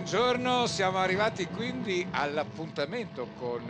Buongiorno, siamo arrivati quindi all'appuntamento con,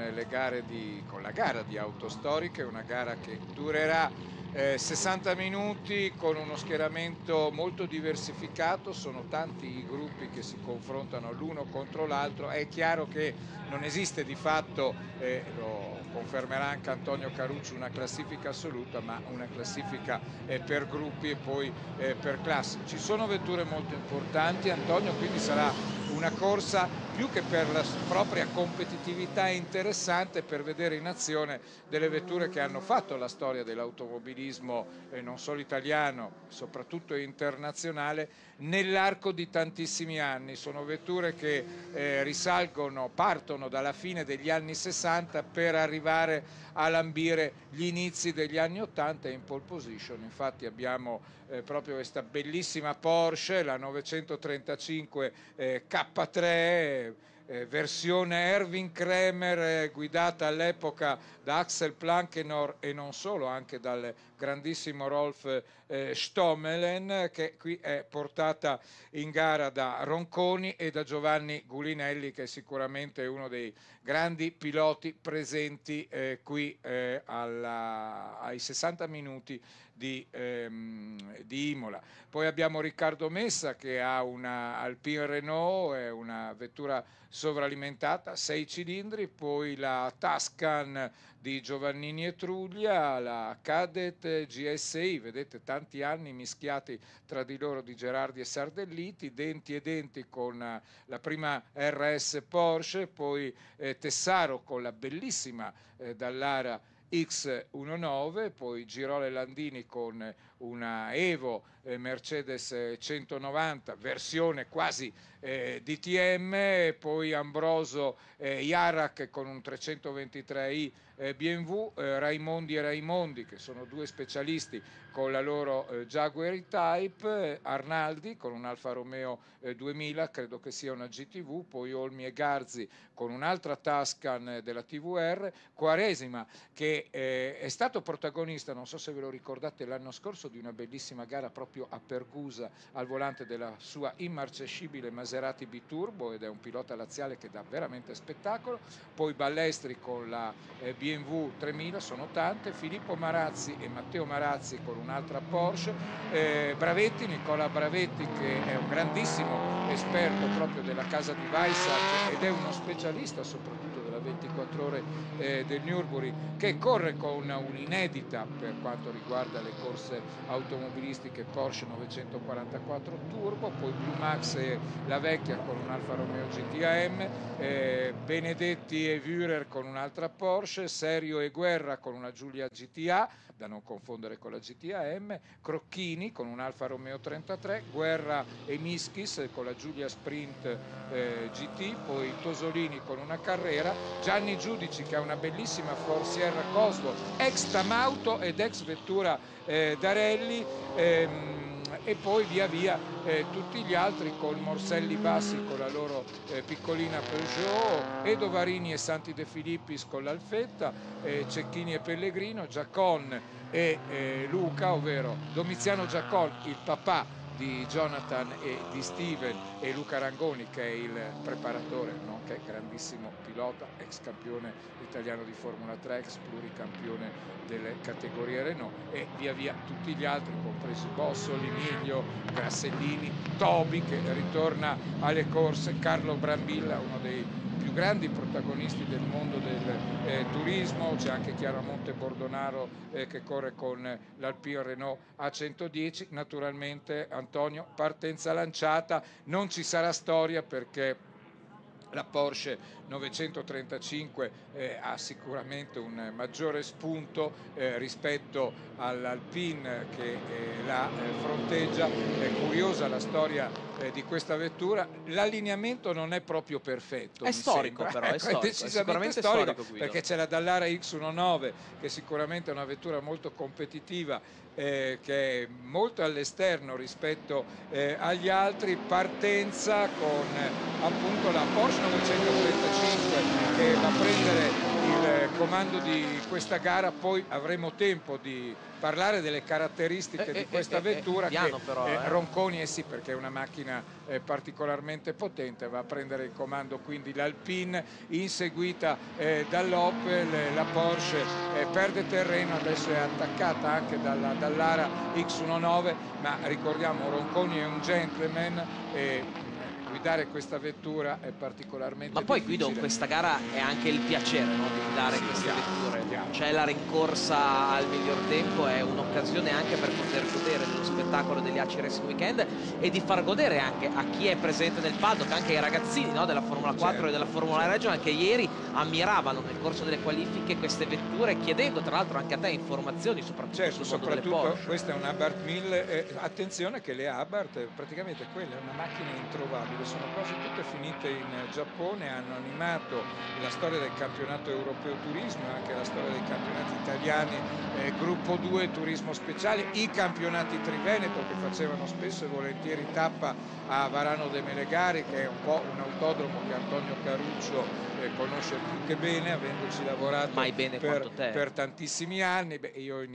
con, la gara di Autostoriche, una gara che durerà eh, 60 minuti con uno schieramento molto diversificato, sono tanti i gruppi che si confrontano l'uno contro l'altro, è chiaro che non esiste di fatto, eh, lo confermerà anche Antonio Carucci, una classifica assoluta, ma una classifica eh, per gruppi e poi eh, per classi. Ci sono vetture molto importanti, Antonio quindi sarà una corsa più che per la propria competitività interessante per vedere in azione delle vetture che hanno fatto la storia dell'automobilismo non solo italiano, soprattutto internazionale, nell'arco di tantissimi anni. Sono vetture che eh, risalgono, partono dalla fine degli anni 60 per arrivare a lambire gli inizi degli anni 80 in pole position. Infatti abbiamo eh, proprio questa bellissima Porsche, la 935 eh, K3 eh, versione Erwin Kremer eh, guidata all'epoca da Axel Plankenor e non solo, anche dal grandissimo Rolf eh, Stommelen che qui è portata in gara da Ronconi e da Giovanni Gulinelli che è sicuramente uno dei grandi piloti presenti eh, qui eh, alla, ai 60 minuti di, ehm, di, Imola. Poi abbiamo Riccardo Messa che ha una Alpine Renault, è una vettura sovralimentata, 6 cilindri, poi la Tuscan di Giovannini e Truglia, la Cadet GSI, vedete tanti anni mischiati tra di loro di Gerardi e Sardelliti, denti e denti con la prima RS Porsche, poi eh, Tessaro con la bellissima eh, Dallara X19, poi Girole Landini con una Evo eh, Mercedes 190 versione quasi eh, DTM, poi Ambroso eh, Iarak con un 323i eh, BMW, eh, Raimondi e Raimondi che sono due specialisti con la loro eh, Jaguar E-Type, Arnaldi con un Alfa Romeo 2000, credo che sia una GTV, poi Olmi e Garzi con un'altra Tuscan della TVR, Quaresima che è stato protagonista, non so se ve lo ricordate, l'anno scorso di una bellissima gara proprio a Pergusa al volante della sua immarcescibile Maserati Biturbo ed è un pilota laziale che dà veramente spettacolo, poi Ballestri con la eh, BMW 3000, sono tante, Filippo Marazzi e Matteo Marazzi con un'altra Porsche, eh, Bravetti, Nicola Bravetti che è un grandissimo esperto proprio della casa di Weissach ed è uno specialista soprattutto 24 ore eh, del Nürburgring che corre con un'inedita per quanto riguarda le corse automobilistiche Porsche 944 Turbo, poi Blue Max e la vecchia con un Alfa Romeo GTAM, eh, Benedetti e Führer con un'altra Porsche, Serio e Guerra con una Giulia GTA, da non confondere con la GTAM, Crocchini con un Alfa Romeo 33, Guerra e Mischis con la Giulia Sprint eh, GT, poi Tosolini con una Carrera, Gianni Giudici che ha una bellissima Ford Sierra Cosworth, ex Tamauto ed ex vettura eh, Darelli. Ehm, e poi via via eh, tutti gli altri con Morselli Bassi con la loro eh, piccolina Peugeot, Edo Varini e Santi De Filippis con l'Alfetta, eh, Cecchini e Pellegrino, Giacon e eh, Luca, ovvero Domiziano Giacon, il papà di Jonathan e di Steven e Luca Rangoni che è il preparatore, nonché grandissimo pilota, ex campione italiano di Formula 3, ex pluricampione delle categorie Renault e via via tutti gli altri, compresi Bossoli, Miglio, Grassellini, Tobi che ritorna alle corse, Carlo Brambilla, uno dei più grandi protagonisti del mondo del eh, turismo, c'è anche Chiaramonte Bordonaro eh, che corre con l'Alpine Renault A110, naturalmente Antonio partenza lanciata, non ci sarà storia perché la Porsche 935 eh, ha sicuramente un maggiore spunto eh, rispetto all'Alpine che eh, la eh, fronteggia, è curiosa la storia eh, di questa vettura, l'allineamento non è proprio perfetto. È storico sembra. però, è, storico, è decisamente storico, storico perché c'è la Dallara X19 che sicuramente è una vettura molto competitiva eh, che è molto all'esterno rispetto eh, agli altri, partenza con appunto la Porsche 935 che va a prendere comando di questa gara, poi avremo tempo di parlare delle caratteristiche eh, di eh, questa eh, vettura piano che però, eh. Ronconi, eh sì perché è una macchina particolarmente potente, va a prendere il comando quindi l'Alpine inseguita dall'Opel, la Porsche perde terreno, adesso è attaccata anche dalla, dall'Ara X19, ma ricordiamo Ronconi è un gentleman guidare questa vettura è particolarmente Ma poi difficile. Guido, questa gara è anche il piacere no, di guidare sì, queste chiaro, vetture. C'è la rincorsa al miglior tempo, è un'occasione anche per poter godere dello spettacolo degli AC Racing Weekend e di far godere anche a chi è presente nel paddock, anche ai ragazzini no, della Formula 4 certo, e della Formula certo. Reggio, anche ieri ammiravano nel corso delle qualifiche queste vetture, chiedendo tra l'altro anche a te informazioni, soprattutto certo, sul mondo soprattutto questa è un Abarth 1000, eh, attenzione che le Abarth, praticamente quella è una macchina introvabile sono quasi tutte finite in Giappone, hanno animato la storia del campionato europeo turismo e anche la storia dei campionati italiani eh, gruppo 2 turismo speciale, i campionati Triveneto che facevano spesso e volentieri tappa a Varano de Melegari che è un po' un autodromo che Antonio Caruccio conosce più che bene avendoci lavorato bene per, per, tantissimi anni. Beh,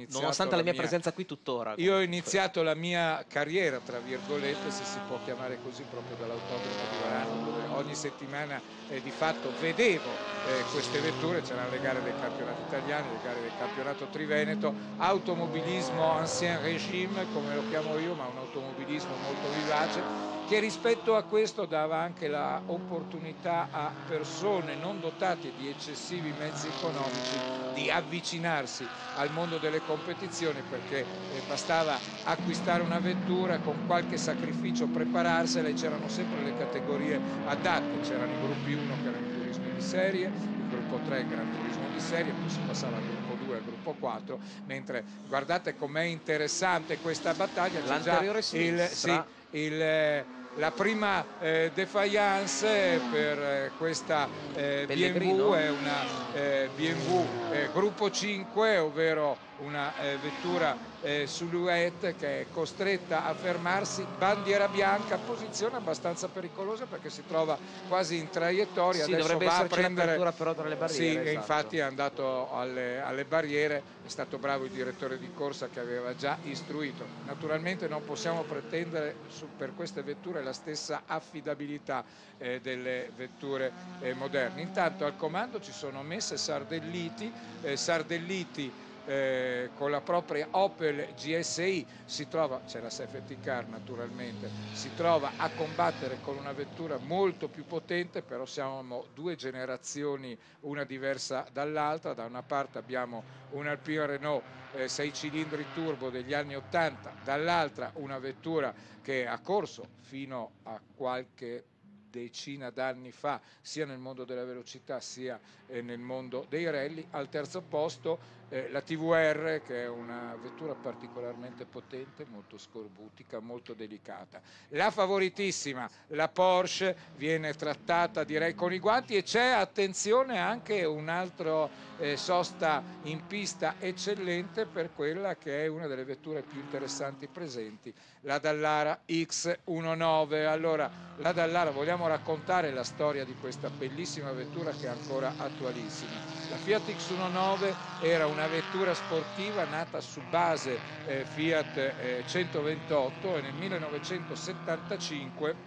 Nonostante la, mia, mia, presenza qui tuttora. Io ho iniziato la mia carriera, tra virgolette, se si può chiamare così, proprio dall'autodromo di Varano, dove ogni settimana eh, di fatto vedevo eh, queste vetture, c'erano le gare dei campionati italiani, le gare del campionato Triveneto, automobilismo ancien regime, come lo chiamo io, ma un automobilismo molto vivace che rispetto a questo dava anche l'opportunità a persone non dotate di eccessivi mezzi economici di avvicinarsi al mondo delle competizioni perché eh, bastava acquistare una vettura con qualche sacrificio prepararsela e c'erano sempre le categorie adatte, c'erano i gruppi 1 che erano i turismi di serie, il gruppo 3 il gran turismo di serie, poi si passava al gruppo 2 al gruppo 4, mentre guardate com'è interessante questa battaglia, c'è già il, sì, il la prima eh, defiance per eh, questa eh, BMW è una eh, BMW eh, gruppo 5 ovvero una eh, vettura eh, Silhouette che è costretta a fermarsi, bandiera bianca, posizione abbastanza pericolosa perché si trova quasi in traiettoria, sì, adesso va a prendere... però tra le barriere. Sì, esatto. infatti è andato alle, alle, barriere, è stato bravo il direttore di corsa che aveva già istruito. Naturalmente non possiamo pretendere su, per queste vetture la stessa affidabilità eh, delle vetture eh, moderne. Intanto al comando ci sono messe Sardelliti, eh, Sardelliti eh, con la propria Opel GSI si trova, c'è la safety car naturalmente, si trova a combattere con una vettura molto più potente, però siamo due generazioni, una diversa dall'altra, da una parte abbiamo un Alpine Renault eh, 6 cilindri turbo degli anni 80, dall'altra una vettura che ha corso fino a qualche decina d'anni fa sia nel mondo della velocità sia eh, nel mondo dei rally. Al terzo posto eh, la TVR che è una vettura particolarmente potente, molto scorbutica, molto delicata. La favoritissima, la Porsche, viene trattata direi con i guanti e c'è attenzione anche un altro eh, sosta in pista eccellente per quella che è una delle vetture più interessanti presenti, la Dallara X19. Allora, la Dallara, vogliamo raccontare la storia di questa bellissima vettura che è ancora attualissima. La Fiat X19 era una vettura sportiva nata su base eh, Fiat eh, 128 e nel 1975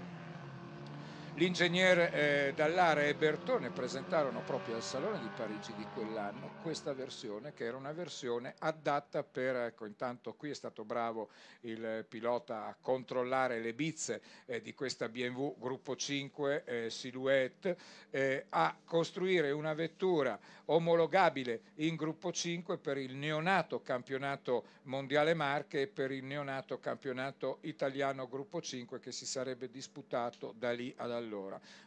L'ingegnere eh, Dallara e Bertone presentarono proprio al Salone di Parigi di quell'anno questa versione che era una versione adatta per, ecco intanto qui è stato bravo il pilota a controllare le bizze eh, di questa BMW gruppo 5 eh, Silhouette, eh, a costruire una vettura omologabile in gruppo 5 per il neonato campionato mondiale Marche e per il neonato campionato italiano gruppo 5 che si sarebbe disputato da lì ad allora.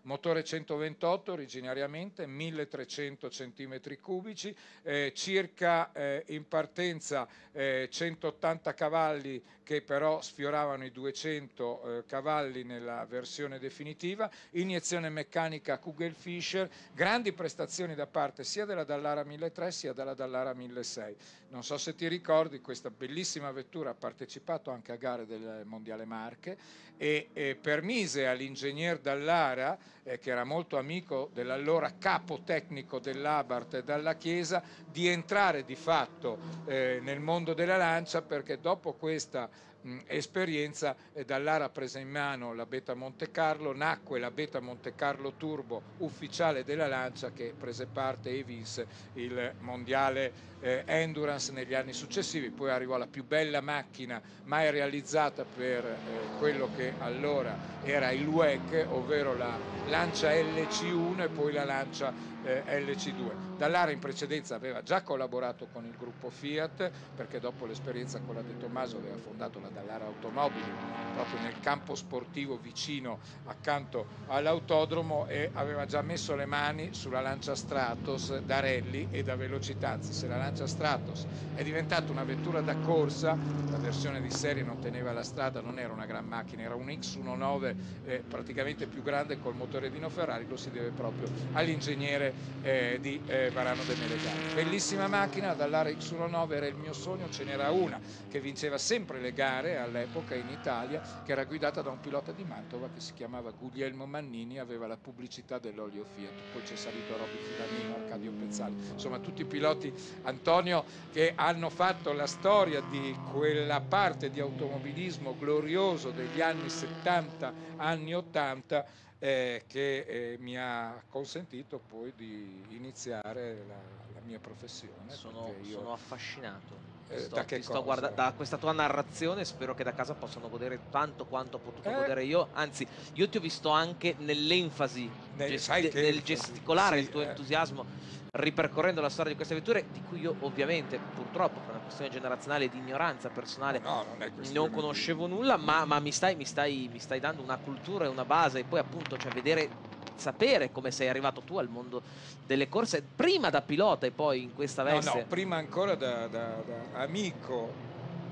Motore 128 originariamente, 1300 cm3, eh, circa eh, in partenza eh, 180 cavalli che però sfioravano i 200 eh, cavalli nella versione definitiva, iniezione meccanica Kugelfischer, grandi prestazioni da parte sia della Dallara 1003 sia della Dallara 1006. Non so se ti ricordi, questa bellissima vettura ha partecipato anche a gare del Mondiale Marche e, e permise all'ingegner Dallara Dallara, eh, che era molto amico dell'allora capo tecnico dell'Abart e dalla Chiesa, di entrare di fatto eh, nel mondo della lancia perché dopo questa mh, esperienza eh, Dallara prese in mano la Beta Monte Carlo, nacque la Beta Monte Carlo Turbo ufficiale della lancia che prese parte e vinse il mondiale eh, Endurance negli anni successivi, poi arrivò la più bella macchina mai realizzata per eh, quello che allora era il WEC, ovvero la Lancia LC1 e poi la Lancia LC2. Dallara in precedenza aveva già collaborato con il gruppo Fiat perché dopo l'esperienza con la De Tommaso aveva fondato la Dallara Automobili proprio nel campo sportivo vicino accanto all'autodromo e aveva già messo le mani sulla Lancia Stratos da rally e da velocità, anzi se la Lancia Stratos è diventata una vettura da corsa, la versione di serie non teneva la strada, non era una gran macchina, era un X19 eh, praticamente più grande col motore Dino Ferrari, lo si deve proprio all'ingegnere eh, di eh, Varano de Melegani. Bellissima macchina, dall'Ara X19 era il mio sogno, ce n'era una che vinceva sempre le gare all'epoca in Italia, che era guidata da un pilota di Mantova che si chiamava Guglielmo Mannini, aveva la pubblicità dell'olio Fiat, poi c'è salito Robby Fidanino, Arcadio Pezzali, insomma tutti i piloti Antonio che hanno fatto la storia di quella parte di automobilismo glorioso degli anni 70, anni 80 eh, che eh, mi ha consentito poi di iniziare la, la mia professione. Sono, sono affascinato. Eh, sto, da sto guarda- da questa tua narrazione spero che da casa possano godere tanto quanto ho potuto Eh. godere io anzi io ti ho visto anche nell'enfasi Nel- gest- sai che nel gesticolare Sì, il tuo eh. entusiasmo ripercorrendo la storia di queste vetture di cui io ovviamente purtroppo per una questione generazionale di ignoranza personale no, non, non conoscevo nulla, ma, ma mi, stai, mi, stai, mi stai dando una cultura e una base e poi appunto cioè, vedere, sapere come sei arrivato tu al mondo delle corse, prima da pilota e poi in questa No, veste. no, prima ancora da, da- da amico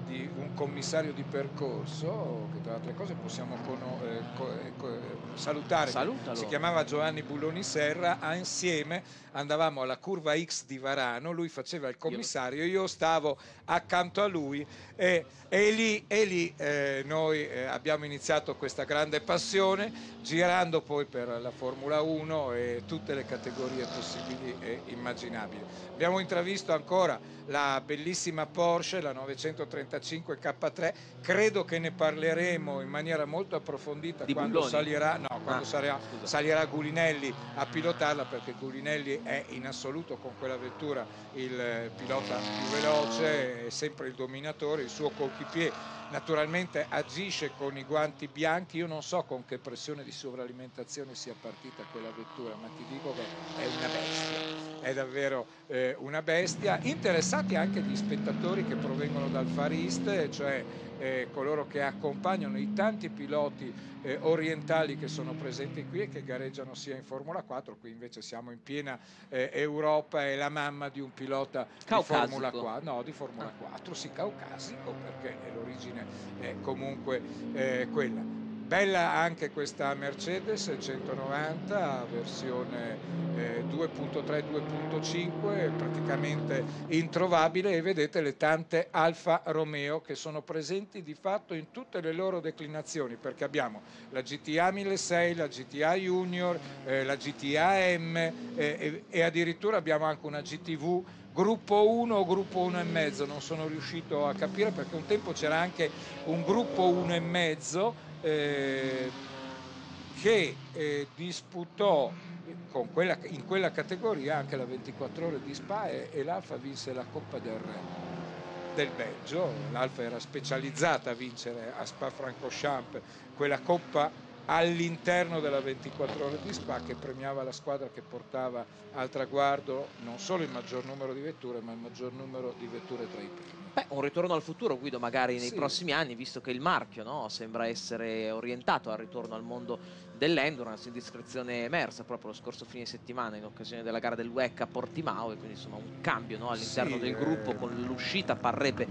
di un commissario di percorso, che tra le altre cose possiamo cono- eh, co- eh, co- eh, salutare, Salutalo. si chiamava Giovanni Bulloni Serra, ah, insieme andavamo alla curva X di Varano, lui faceva il commissario, io stavo accanto a lui e, e lì, e lì, eh, noi eh, abbiamo iniziato questa grande passione, girando poi per la Formula 1 e tutte le categorie possibili e immaginabili. Abbiamo intravisto ancora la bellissima Porsche, la 935 K3, credo che ne parleremo in maniera molto approfondita Di quando, Bulloni? salirà, no, quando Ah, sarà- salirà Gulinelli a pilotarla perché Gulinelli è in assoluto con quella vettura il pilota più veloce, è sempre il dominatore, il suo coequipier naturalmente agisce con i guanti bianchi, io non so con che pressione di sovralimentazione sia partita quella vettura, ma ti dico che è una bestia, è davvero eh, una bestia. Interessati anche gli spettatori che provengono dal Far East, cioè eh, coloro che accompagnano i tanti piloti eh, orientali che sono presenti qui e che gareggiano sia in Formula 4, qui invece siamo in piena eh, Europa e la mamma di un pilota di. Formula 4, no, di Formula 4, sì, caucasico perché l'origine è comunque eh, quella. Bella anche questa Mercedes 190 versione eh, 2.3-2.5 praticamente introvabile. E vedete le tante Alfa Romeo che sono presenti di fatto in tutte le loro declinazioni perché abbiamo la GTA 1006, la GTA Junior, eh, la GTA M eh, e, e addirittura abbiamo anche una GTV gruppo 1 o gruppo 1 e mezzo, non sono riuscito a capire perché un tempo c'era anche un gruppo 1 e mezzo eh, che eh, disputò quella- in quella categoria anche la 24 ore di Spa e, e l'Alfa vinse la Coppa del Re del Belgio, l'Alfa era specializzata a vincere a Spa-Francorchamps quella Coppa all'interno della 24 ore di Spa che premiava la squadra che portava al traguardo non solo il maggior numero di vetture ma il maggior numero di vetture tra i primi. Beh, un ritorno al futuro, Guido, magari nei Sì. prossimi anni, visto che il marchio no, sembra essere orientato al ritorno al mondo dell'endurance, indiscrezione emersa proprio lo scorso fine settimana in occasione della gara del WEC a Portimao e quindi insomma un cambio no, all'interno Sì, del eh. gruppo con l'uscita parrebbe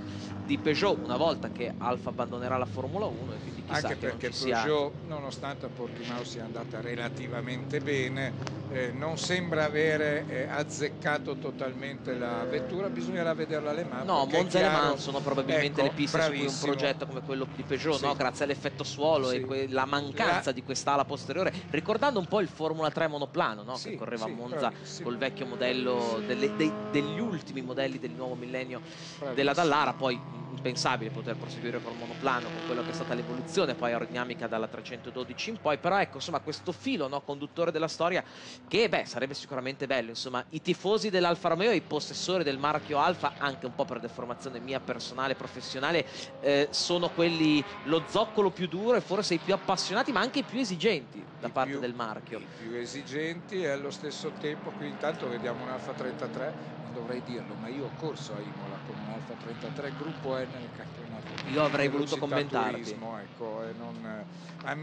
di Peugeot una volta che Alfa abbandonerà la Formula 1 e quindi chissà Anche che non perché ci sia Peugeot, nonostante a Portimao sia andata relativamente bene, eh, non sembra avere eh, azzeccato totalmente la vettura, bisognerà vederla alle mani. No, Monza e Le Mans sono probabilmente ecco, le piste bravissimo. su cui un progetto come quello di Peugeot, sì. no? grazie all'effetto suolo sì. e la mancanza la... di quest'ala posteriore, ricordando un po' il Formula 3 monoplano no? sì, che correva a Monza col vecchio modello delle, dei, degli ultimi modelli del nuovo millennio bravissimo. della Dallara, poi impensabile poter proseguire col monoplano con quello che è stata l'evoluzione poi aerodinamica dalla 312 in poi. Però ecco insomma questo filo no, conduttore della storia che beh sarebbe sicuramente bello insomma i tifosi dell'Alfa Romeo i possessori del marchio Alfa anche un po' per deformazione mia personale professionale eh, sono quelli lo zoccolo più duro e forse i più appassionati ma anche i più esigenti da I parte più, del marchio. i più esigenti e allo stesso tempo qui intanto vediamo un Alfa 33 non dovrei dirlo ma io ho corso a Imola con un Alfa 33 gruppo N nel campionato io avrei voluto commentarti. turismo, ecco, non,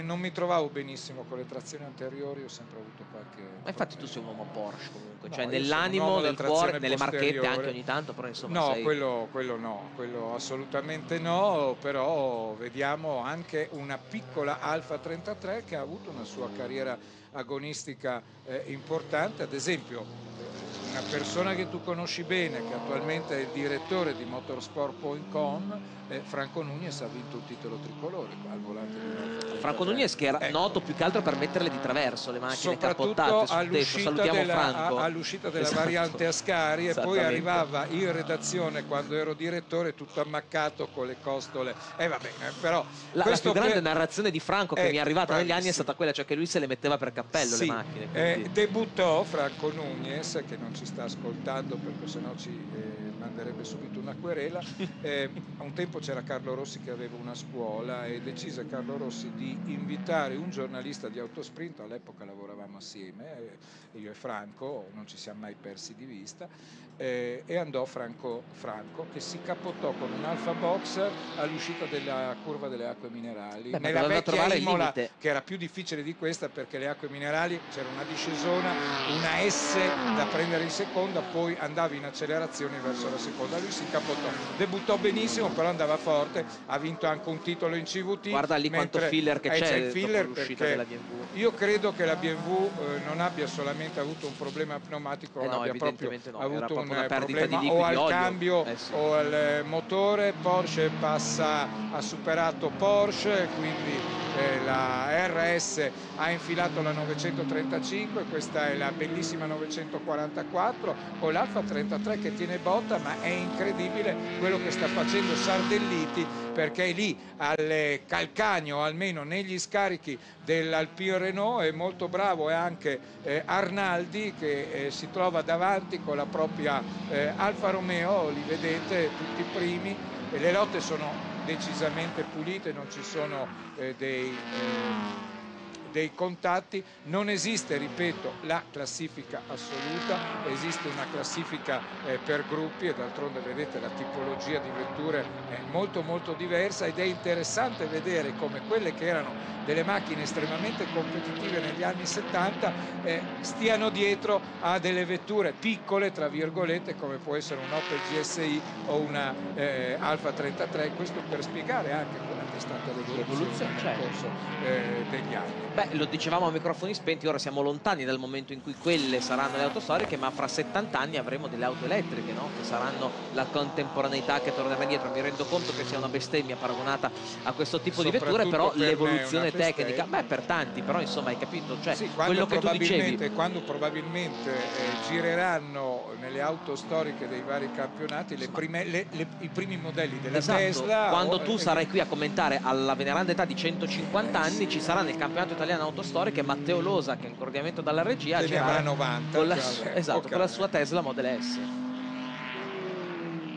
non, mi trovavo benissimo con le trazioni anteriori ho sempre avuto qualche ma infatti tu sei un uomo Porsche comunque no, cioè nell'animo, nel cuore, nelle marchette anche ogni tanto però insomma no sei... quello, quello no quello assolutamente no però vediamo anche una piccola Alfa 33 che ha avuto una sua carriera agonistica eh, importante ad esempio una persona che tu conosci bene, che attualmente è il direttore di motorsport.com, eh, Franco Nunez ha vinto un titolo tricolore al volante di Alfa Franco Nunez che era ecco. noto più che altro per metterle di traverso le macchine soprattutto all'uscita della, all della esatto. variante Ascari e poi arrivava in redazione quando ero direttore tutto ammaccato con le costole e eh, va bene però la, la più grande per... narrazione di Franco che eh, mi è arrivata negli anni è stata quella cioè che lui se le metteva per cappello sì. le macchine eh, debuttò Franco Nunez che non ci sta ascoltando perché sennò ci eh, manderebbe subito una querela. Eh, a un tempo c'era Carlo Rossi che aveva una scuola e decise Carlo Rossi di invitare un giornalista di autosprint all'epoca lavoravamo assieme eh, io e Franco non ci siamo mai persi di vista eh, e andò Franco, Franco che si capottò con un alfa box all'uscita della curva delle acque minerali. Beh, nella vecchia Imola che era più difficile di questa perché le acque minerali c'era una discesona una S da prendere in seconda poi andavi in accelerazione verso la seconda. Lui si capottò debuttò benissimo però andava forte ha vinto anche un titolo in CVT guarda lì quanto filler che c'è il filler perché io credo che la BMW eh, non abbia solamente avuto un problema pneumatico eh no, abbia proprio no, avuto un una problema o al cambio eh sì. o al motore Porsche passa ha superato Porsche quindi eh, la RS ha infilato la 935 questa è la bellissima 944 con l'Alfa 33 che tiene botta ma è incredibile quello che sta facendo Sardelliti perché lì al calcagno almeno negli scarichi dell'Alpine Renault è molto bravo anche eh, Arnaldi che eh, si trova davanti con la propria eh, Alfa Romeo li vedete tutti i primi e le lotte sono decisamente pulite, non ci sono eh, dei, eh, dei, contatti, non esiste, ripeto, la classifica assoluta, esiste una classifica eh, per gruppi e d'altronde vedete la tipologia di vetture è molto molto diversa ed è interessante vedere come quelle che erano delle macchine estremamente competitive negli anni 70 eh, stiano dietro a delle vetture piccole tra virgolette come può essere un Opel GSI o una eh, Alfa 33 questo per spiegare anche come è stata l'evoluzione nel certo. corso eh, degli anni Beh, lo dicevamo a microfoni spenti, ora siamo lontani dal momento in cui quelle saranno le auto storiche, ma fra 70 anni avremo delle auto elettriche, no? che saranno la contemporaneità che tornerà indietro. Mi rendo conto che sia una bestemmia paragonata a questo tipo di vetture, però per l'evoluzione tecnica, beh, per tanti, però insomma hai capito, cioè sì, quello che tu dicevi. Quando probabilmente eh, gireranno nelle auto storiche dei vari campionati le prime, le, le, i primi modelli della esatto. Tesla. Quando o, tu eh, sarai qui a commentare alla veneranda età di 150 anni, ci sarà nel campionato italiano italiana autostoriche Matteo Losa che in coordinamento dalla regia ne avrà 90 con la, esatto, okay. con la sua Tesla Model S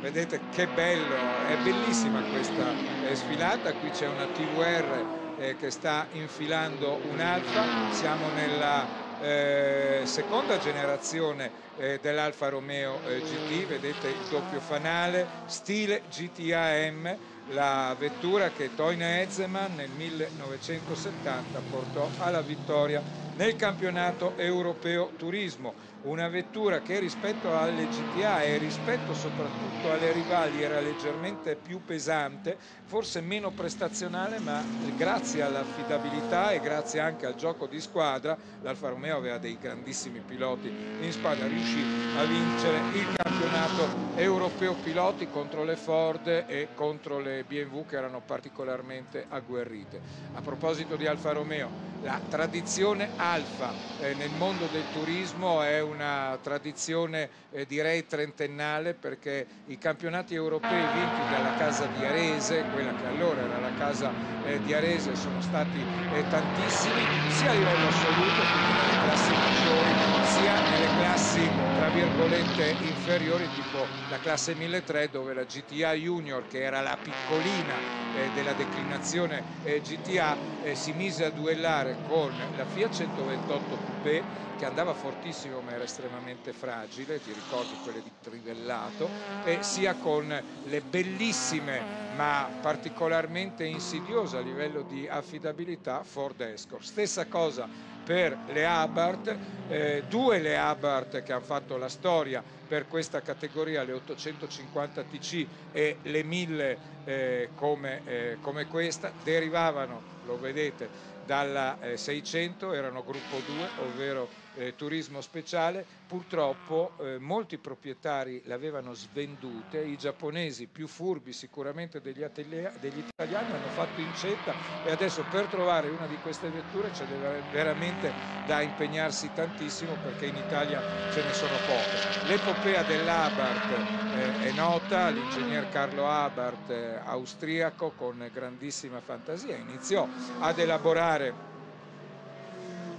vedete che bello è bellissima questa sfilata qui c'è una TVR eh, che sta infilando un Alfa siamo nella eh, seconda generazione eh, dell'Alfa Romeo eh, GT vedete il doppio fanale stile GTAM la vettura che Toine Ezeman nel 1970 portò alla vittoria nel campionato europeo turismo una vettura che rispetto alle GTA e rispetto soprattutto alle rivali era leggermente più pesante, forse meno prestazionale, ma grazie all'affidabilità e grazie anche al gioco di squadra, l'Alfa Romeo aveva dei grandissimi piloti in squadra, riuscì a vincere il campionato europeo piloti contro le Ford e contro le BMW che erano particolarmente agguerrite. A proposito di Alfa Romeo, la tradizione Alfa eh, nel mondo del turismo è una tradizione eh, direi trentennale perché i campionati europei vinti dalla casa di Arese, quella che allora era la casa eh, di Arese, sono stati eh, tantissimi sia a livello assoluto quindi nelle classi maggiori sia nelle classi tra virgolette inferiori tipo la classe 1003 dove la GTA Junior che era la piccolina eh, della declinazione eh, GTA si mise a duellare con la Fiat 128 Coupé che andava fortissimo ma era estremamente fragile, ti ricordi quelle di trivellato, e sia con le bellissime ma particolarmente insidiose a livello di affidabilità Ford Escort. Stessa cosa per le Abarth, eh, due le Abarth che hanno fatto la storia per questa categoria, le 850 TC e le 1000 eh, come, eh, come questa, derivavano, lo vedete, dalla 600, eh, erano gruppo 2, ovvero eh, turismo speciale, purtroppo eh, molti proprietari le avevano svendute, i giapponesi più furbi sicuramente degli, atelier, degli italiani hanno fatto incetta e adesso per trovare una di queste vetture c'è veramente da impegnarsi tantissimo perché in Italia ce ne sono poche. L'epopea dell'Abarth eh, è nota, l'ingegner Carlo Abarth eh, austriaco con grandissima fantasia iniziò ad elaborare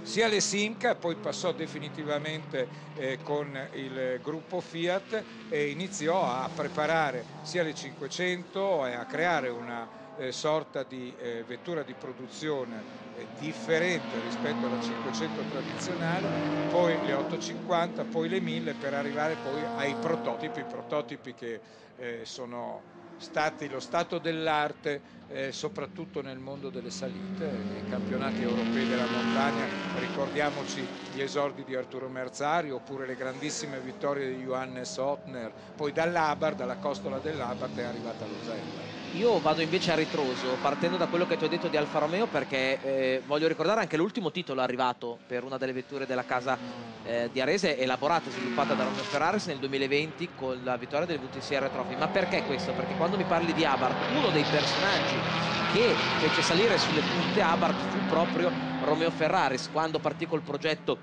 sia le Simca, poi passò definitivamente eh, con il gruppo Fiat e iniziò a preparare sia le 500 e a creare una eh, sorta di eh, vettura di produzione eh, differente rispetto alla 500 tradizionale, poi le 850, poi le 1000 per arrivare poi ai prototipi, prototipi che eh, sono stati lo stato dell'arte eh, soprattutto nel mondo delle salite, nei campionati europei della montagna, ricordiamoci gli esordi di Arturo Merzari oppure le grandissime vittorie di Johannes Ottner, poi dall'Abar, dalla costola dell'Abar è arrivata Rosella. Io vado invece a ritroso, partendo da quello che ti ho detto di Alfa Romeo, perché eh, voglio ricordare anche l'ultimo titolo arrivato per una delle vetture della casa eh, di Arese, elaborata e sviluppata da Romeo Ferraris nel 2020 con la vittoria del VTCR Trophy. Ma perché questo? Perché quando mi parli di Abarth, uno dei personaggi che fece salire sulle punte Abarth fu proprio Romeo Ferraris, quando partì col progetto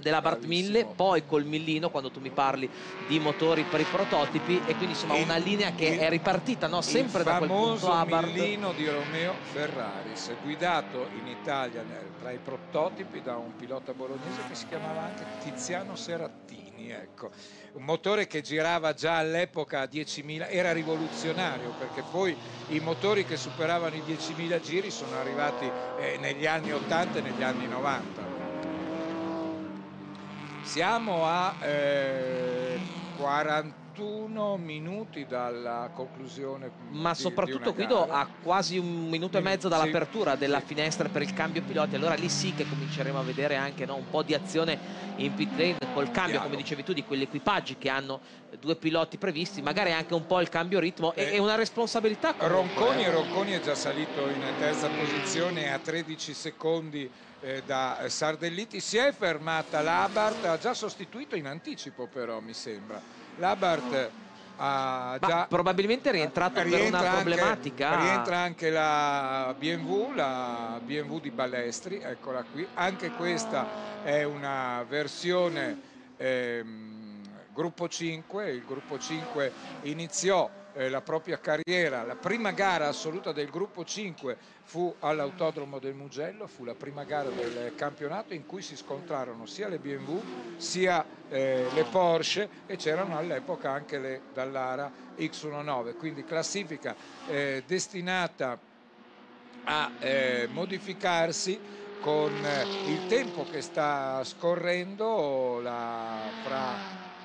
della Bart 1000 poi col millino quando tu mi parli di motori per i prototipi e quindi insomma il, una linea che il, è ripartita no? sempre da quel punto Abarth il millino di Romeo Ferraris guidato in Italia tra i prototipi da un pilota bolognese che si chiamava anche Tiziano Serattini ecco. un motore che girava già all'epoca a 10.000 era rivoluzionario perché poi i motori che superavano i 10.000 giri sono arrivati eh, negli anni 80 e negli anni 90 siamo a eh, 41 minuti dalla conclusione. Ma di, soprattutto di Guido a quasi un minuto e mezzo dall'apertura sì, della sì. finestra per il cambio piloti. Allora lì sì che cominceremo a vedere anche no, un po' di azione in pit lane col cambio, come dicevi tu, di quegli equipaggi che hanno due piloti previsti, magari anche un po' il cambio ritmo eh, e, una responsabilità. Comunque, Ronconi. Ronconi è già salito in terza posizione a 13 secondi eh, da Sardelliti. Si è fermata l'Abart, ha già sostituito in anticipo però mi sembra. L'Abart ha già... Ma probabilmente è rientrato per una problematica. Anche, rientra anche la BMW, la BMW di Balestri, eccola qui. Anche questa è una versione ehm, gruppo 5, il gruppo 5 iniziò eh, la propria carriera. La prima gara assoluta del gruppo 5 fu all'autodromo del Mugello, fu la prima gara del campionato in cui si scontrarono sia le BMW sia eh, le Porsche e c'erano all'epoca anche le Dallara X19, quindi classifica eh, destinata a eh, modificarsi con eh, il tempo che sta scorrendo la, fra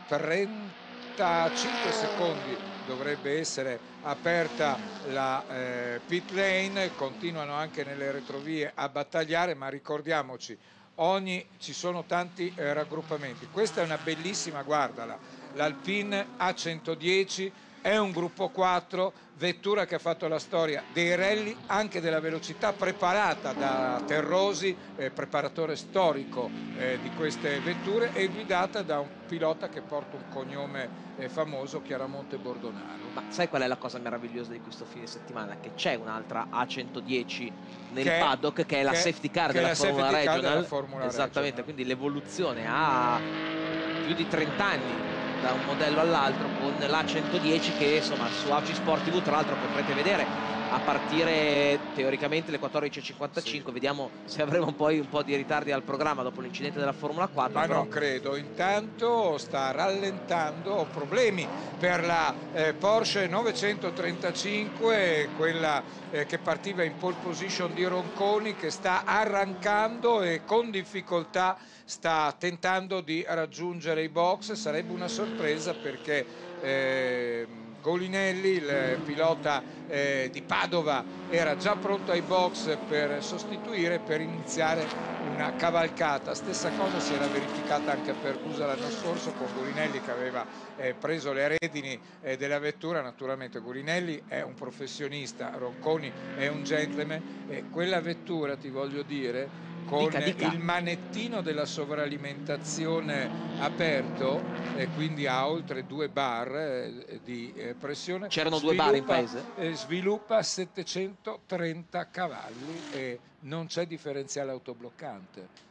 35 secondi dovrebbe essere aperta la eh, pit lane, continuano anche nelle retrovie a battagliare, ma ricordiamoci ogni, ci sono tanti eh, raggruppamenti. Questa è una bellissima, guardala, l'Alpine A110 è un gruppo 4, vettura che ha fatto la storia dei rally, anche della velocità, preparata da Terrosi, eh, preparatore storico eh, di queste vetture e guidata da un pilota che porta un cognome eh, famoso, Chiaramonte Bordonaro. Ma sai qual è la cosa meravigliosa di questo fine settimana? Che c'è un'altra A110 nel che, paddock che è la che, safety car della Formula Regional. Formula Esattamente, regional. quindi l'evoluzione ha più di 30 anni da un modello all'altro con l'A110 che insomma su AG Sport TV tra l'altro potrete vedere a partire teoricamente alle 14.55 sì. vediamo se avremo poi un po' di ritardi al programma dopo l'incidente della Formula 4 ma però... non credo intanto sta rallentando ho problemi per la eh, Porsche 935 quella eh, che partiva in pole position di Ronconi che sta arrancando e con difficoltà sta tentando di raggiungere i box sarebbe una sorpresa perché eh, Golinelli, il pilota eh, di Padova, era già pronto ai box per sostituire, per iniziare una cavalcata. Stessa cosa si era verificata anche per Cusa l'anno scorso con Golinelli che aveva eh, preso le redini eh, della vettura. Naturalmente Golinelli è un professionista, Ronconi è un gentleman e quella vettura, ti voglio dire, con dica, dica. il manettino della sovralimentazione aperto e quindi ha oltre due bar eh, di eh, pressione. C'erano due bar in paese? Eh, sviluppa 730 cavalli e non c'è differenziale autobloccante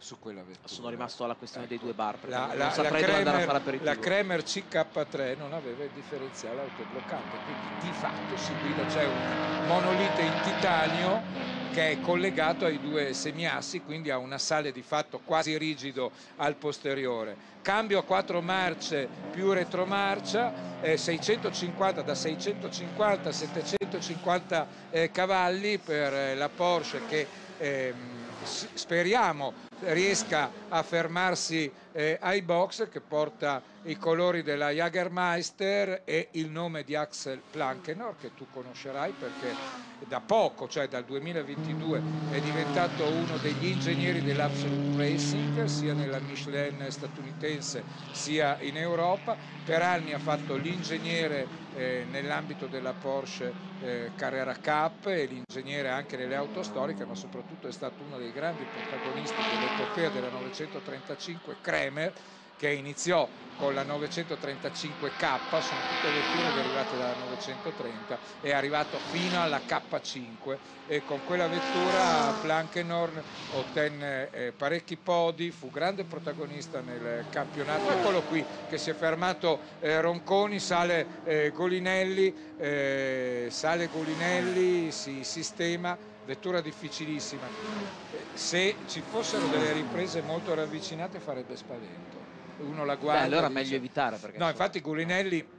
su quella vettura. Sono rimasto alla questione ecco. dei due bar la, la, la, Kremer, la Kremer CK3 non aveva il differenziale autobloccante quindi di fatto si guida c'è un monolite in titanio che è collegato ai due semiassi, quindi ha un assale di fatto quasi rigido al posteriore. Cambio a quattro marce più retromarcia, eh, 650 da 650 a 750 eh, cavalli per eh, la Porsche che ehm, speriamo riesca a fermarsi eh, ai box che porta i colori della Jagermeister e il nome di Axel Plankenor che tu conoscerai perché da poco, cioè dal 2022, è diventato uno degli ingegneri dell'Absolute Racing sia nella Michelin statunitense sia in Europa. Per anni ha fatto l'ingegnere eh, nell'ambito della Porsche eh, Carrera Cup e l'ingegnere anche nelle auto storiche, ma soprattutto è stato uno dei grandi protagonisti dell'epopea della 935 Kremer che iniziò con la 935K, sono tutte vetture derivate dalla 930, è arrivato fino alla K5 e con quella vettura Plankenhorn ottenne eh, parecchi podi, fu grande protagonista nel campionato. Eccolo qui che si è fermato eh, Ronconi, sale eh, Golinelli, eh, sale Golinelli, si sistema, vettura difficilissima. Se ci fossero delle riprese molto ravvicinate farebbe spavento uno la guarda. Beh, allora dice... meglio evitare. Perché no, infatti Gulinelli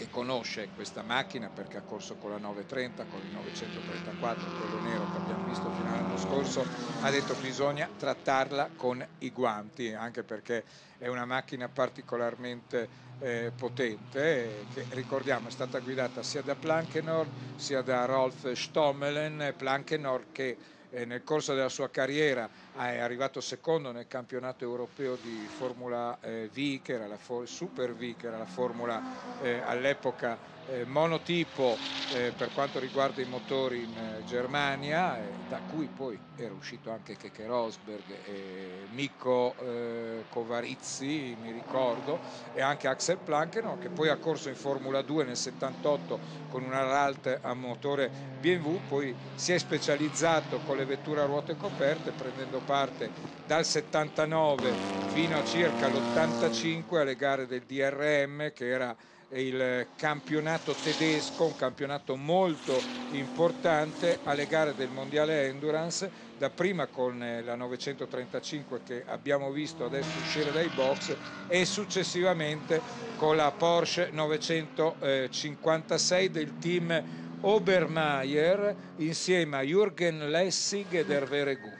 che conosce questa macchina perché ha corso con la 930, con il 934, quello nero che abbiamo visto fino all'anno scorso, ha detto bisogna trattarla con i guanti, anche perché è una macchina particolarmente eh, potente, che ricordiamo è stata guidata sia da Plankenor sia da Rolf Stommelen, Plankenor che nel corso della sua carriera è arrivato secondo nel campionato europeo di Formula eh, V, che era la Super V, che era la formula eh, all'epoca eh, monotipo eh, per quanto riguarda i motori in eh, Germania, eh, da cui poi era uscito anche Keke Rosberg Mikko eh, Kovarizzi, mi ricordo, e anche Axel Planken, che poi ha corso in Formula 2 nel 78 con una RALT a motore BMW, poi si è specializzato con le vetture a ruote coperte prendendo parte dal 79 fino a circa l'85 alle gare del DRM che era il campionato tedesco, un campionato molto importante alle gare del mondiale endurance, dapprima con eh, la 935 che abbiamo visto adesso uscire dai box e successivamente con la Porsche 956 del team Obermeier insieme a Jürgen Lessig ed Hervé Regu.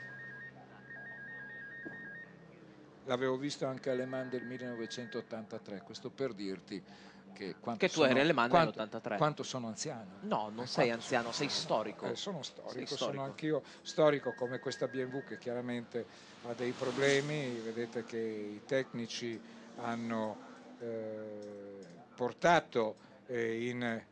L'avevo visto anche alle Man del 1983, questo per dirti che, che tu eri alle mani nell'83. Quanto sono anziano? No, non sei anziano, sei storico. Eh, sono storico, sei storico. sono anch'io storico come questa BMW che chiaramente ha dei problemi, vedete che i tecnici hanno eh, portato eh, in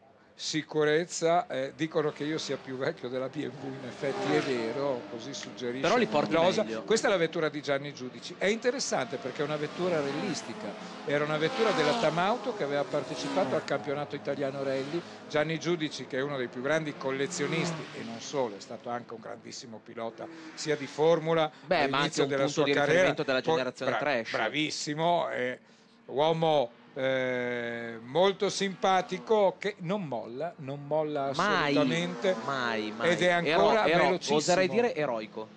sicurezza eh, dicono che io sia più vecchio della BMW in effetti è vero così suggerisce però li porti Rosa. meglio. Questa è la vettura di Gianni Giudici. È interessante perché è una vettura realistica. Era una vettura della Tamauto che aveva partecipato al campionato italiano rally. Gianni Giudici che è uno dei più grandi collezionisti e non solo è stato anche un grandissimo pilota sia di formula Beh, all'inizio della sua carriera della generazione bra trash bravissimo eh, uomo eh, molto simpatico che non molla, non molla assolutamente mai, mai. ed è ancora ero, velocissimo. Oserei dire eroico.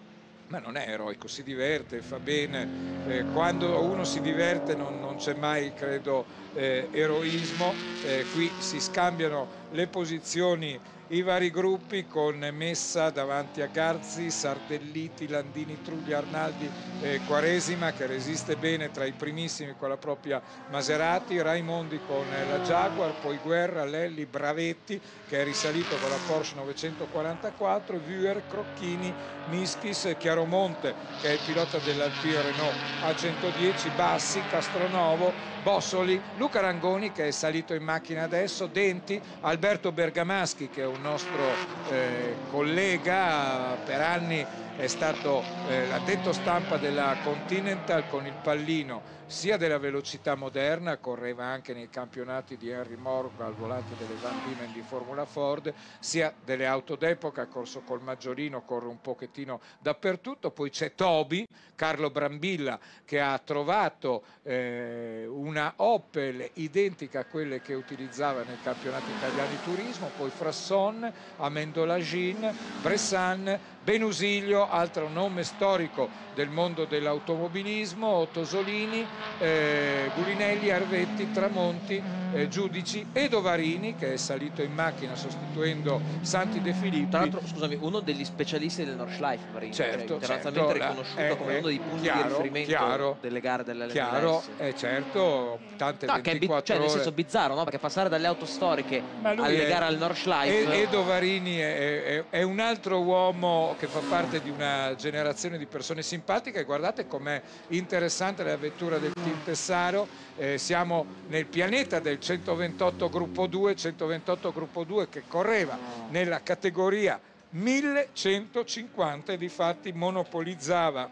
Ma non è eroico, si diverte, fa bene. Eh, quando uno si diverte non, non c'è mai, credo, eh, eroismo. Eh, qui si scambiano le posizioni i vari gruppi con Messa davanti a Garzi, Sardelliti, Landini, Trulli, Arnaldi e Quaresima che resiste bene tra i primissimi con la propria Maserati, Raimondi con la Jaguar, poi Guerra, Lelli, Bravetti che è risalito con la Porsche 944, Vuer, Crocchini, Mischis, Chiaromonte che è il pilota dell'Alpia Renault A110, Bassi, Castronovo, Bossoli, Luca Rangoni che è salito in macchina adesso, Denti, Alberto Bergamaschi che è un nostro eh, collega, per anni è stato eh, l'addetto stampa della Continental con il pallino sia della velocità moderna, correva anche nei campionati di Henry Morgan al volante delle Van Diemen di Formula Ford, sia delle auto d'epoca, corso col Maggiorino, corre un pochettino dappertutto, poi c'è Tobi, Carlo Brambilla che ha trovato eh, una Opel identica a quelle che utilizzava nel campionato italiano di turismo, poi Frasson, Amendolagin, Bressan, Benusiglio, altro nome storico del mondo dell'automobilismo, Tosolini, eh, Gulinelli, Arvetti, Tramonti, eh, Giudici e Dovarini che è salito in macchina sostituendo Santi De Filippi. Tra l'altro, scusami, uno degli specialisti del Nordschleife, Marino, certo, internazionalmente certo, riconosciuto la, come uno dei punti chiaro, di riferimento chiaro, delle gare dell'LMS. Chiaro, è certo, tante no, 24 è, cioè, nel senso bizzarro, no? Perché passare dalle auto storiche alle è, gare al Nordschleife... E, e Dovarini è, è, è un altro uomo che fa parte di una generazione di persone simpatiche, guardate com'è interessante la vettura del Team Tessaro, eh, siamo nel pianeta del 128 gruppo 2, 128 gruppo 2 che correva nella categoria 1150 e di fatti monopolizzava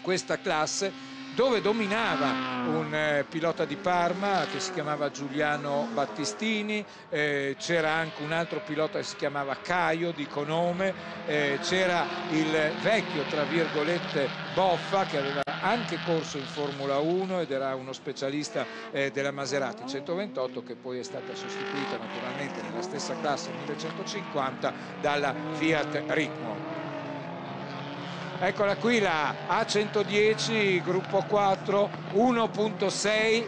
questa classe dove dominava un eh, pilota di Parma che si chiamava Giuliano Battistini, eh, c'era anche un altro pilota che si chiamava Caio di Conome, eh, c'era il vecchio, tra virgolette, Boffa che aveva anche corso in Formula 1 ed era uno specialista eh, della Maserati 128 che poi è stata sostituita naturalmente nella stessa classe 1150 dalla Fiat Ritmo. Eccola qui la A110 gruppo 4 1.6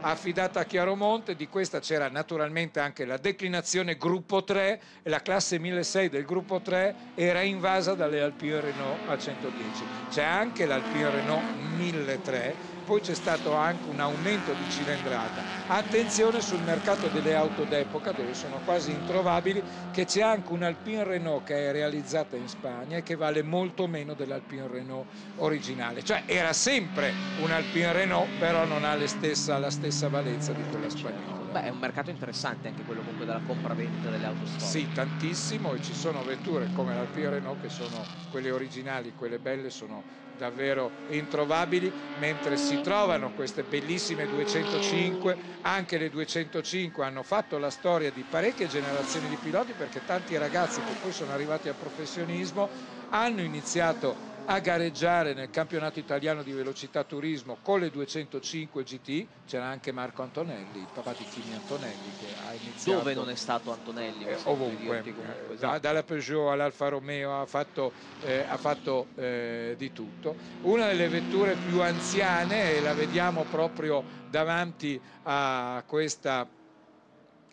affidata a Chiaromonte, di questa c'era naturalmente anche la declinazione gruppo 3 e la classe 1006 del gruppo 3 era invasa dalle Alpine Renault A110. C'è anche l'Alpine Renault 1003 poi c'è stato anche un aumento di cilindrata. Attenzione sul mercato delle auto d'epoca dove sono quasi introvabili che c'è anche un Alpine Renault che è realizzata in Spagna e che vale molto meno dell'Alpine Renault originale. Cioè era sempre un Alpine Renault però non ha stessa, la stessa valenza di quella spagnola. Beh, è un mercato interessante anche quello comunque della compravendita delle auto storiche. Sì, tantissimo e ci sono vetture come l'Alpine Renault che sono quelle originali, quelle belle sono davvero introvabili, mentre si trovano queste bellissime 205, anche le 205 hanno fatto la storia di parecchie generazioni di piloti perché tanti ragazzi che poi sono arrivati al professionismo hanno iniziato a gareggiare nel campionato italiano di velocità turismo con le 205 GT c'era anche Marco Antonelli, il papà di Kimi Antonelli che ha iniziato dove non è stato Antonelli? Eh, ovunque, comunque, da, dalla Peugeot all'Alfa Romeo ha fatto, eh, ha fatto eh, di tutto. Una delle vetture più anziane e la vediamo proprio davanti a questa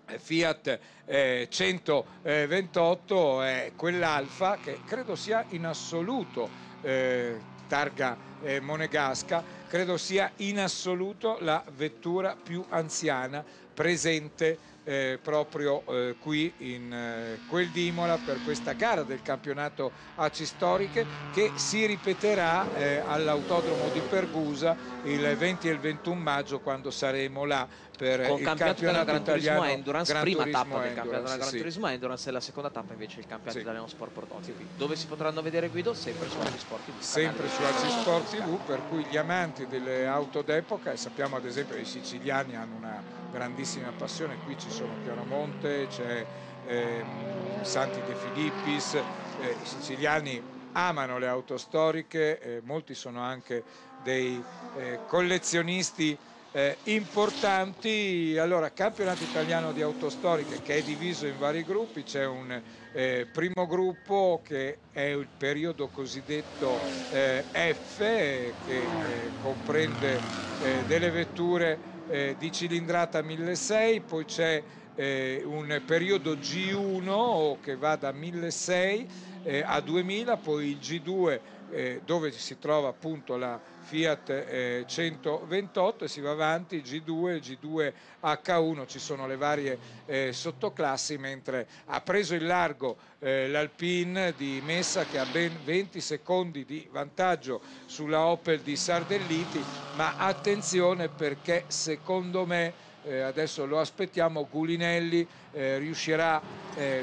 eh, Fiat eh, 128 è quell'Alfa che credo sia in assoluto eh, targa eh, monegasca, credo sia in assoluto la vettura più anziana presente eh, proprio eh, qui in eh, quel di Imola per questa gara del campionato ACI Storiche che si ripeterà eh, all'autodromo di Pergusa il 20 e il 21 maggio quando saremo là per Con il campionato, campionato Gran Turismo Endurance, Gran prima Turismo tappa del campionato della Endurance, Gran sì. Turismo Endurance e la seconda tappa invece il campionato Sì. italiano Sport Prototipi. Dove si potranno vedere Guido? Sempre su Agi Sport TV. sempre su AC Sport TV per cui gli amanti delle auto d'epoca e sappiamo ad esempio che i siciliani hanno una grandissima passione. Qui ci sono Chiaramonte c'è ehm, Santi De Filippis eh, i siciliani amano le auto storiche eh, molti sono anche dei eh, collezionisti eh, importanti. Allora campionato italiano di auto storiche che è diviso in vari gruppi c'è un eh, primo gruppo che è il periodo cosiddetto eh, F eh, che eh, comprende eh, delle vetture eh, di cilindrata 1600 poi c'è eh, un periodo G1 che va da 1600 eh, a 2000 poi il G2 eh, dove si trova appunto la Fiat eh, 128 e si va avanti G2, G2 H1, ci sono le varie eh, sottoclassi mentre ha preso il largo eh, l'Alpine di Messa che ha ben 20 secondi di vantaggio sulla Opel di Sardelliti, ma attenzione perché secondo me eh, adesso lo aspettiamo Gulinelli eh, riuscirà,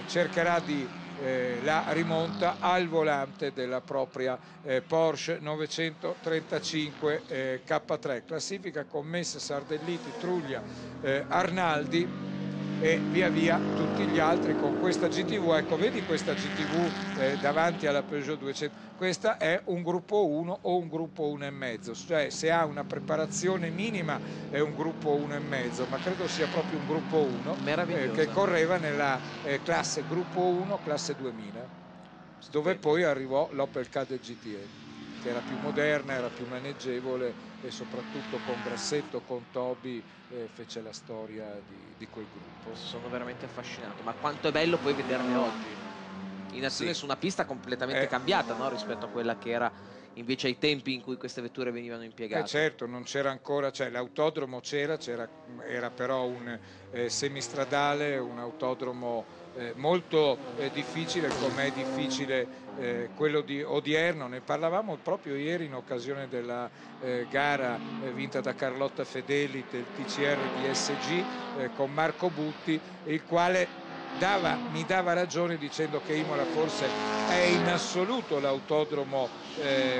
cercherà di eh, la rimonta al volante della propria eh, Porsche 935 eh, K3 classifica commesse Sardelliti, Truglia, eh, Arnaldi e via via tutti gli altri con questa GTV ecco vedi questa GTV eh, davanti alla Peugeot 200 questa è un gruppo 1 o un gruppo 1 e mezzo cioè se ha una preparazione minima è un gruppo 1 e mezzo ma credo sia proprio un gruppo 1 Meraviglioso. che correva nella eh, classe gruppo 1 classe 2000 dove poi arrivò l'Opel Kadett GTE che era più moderna, era più maneggevole e soprattutto con Grassetto, con Toby eh, fece la storia di, di quel gruppo. Sono veramente affascinato, ma quanto è bello poi vederle oggi. In azione Sì. su una pista completamente Eh. cambiata no? rispetto a quella che era invece ai tempi in cui queste vetture venivano Eh impiegate. certo, non c'era ancora, cioè l'autodromo c'era, c'era- era però un eh, semistradale, un autodromo eh, molto eh, difficile come è difficile eh, quello di odierno. Ne parlavamo proprio ieri in occasione della eh, gara eh, vinta da Carlotta Fedeli del TCR di SG eh, con Marco Butti, il quale dava- mi dava ragione dicendo che Imola forse è in assoluto l'autodromo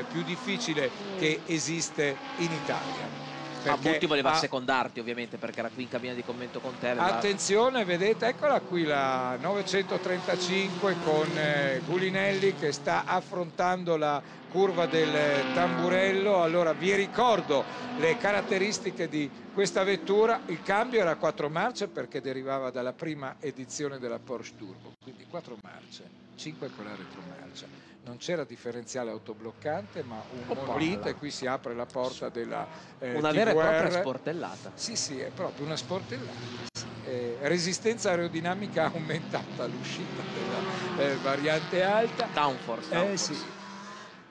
più difficile che esiste in Italia. Ah, Perché Butti voleva ha- secondarti ovviamente perché era qui in cabina di commento con te. aveva- Attenzione, vedete, eccola qui la 935 con eh, Gulinelli che sta affrontando la curva del tamburello. Allora vi ricordo le caratteristiche di questa vettura. Il cambio era a 4 marce perché derivava dalla prima edizione della Porsche Turbo, quindi 4 marce, 5 con la retromarcia. Non c'era differenziale autobloccante ma un Oppala. monolite e qui si apre la porta della eh, Una vera e propria sportellata. Sì, sì, è proprio una sportellata. sì. Eh, resistenza aerodinamica aumentata all'uscita della eh, variante alta. Downforce. Eh downforce. sì.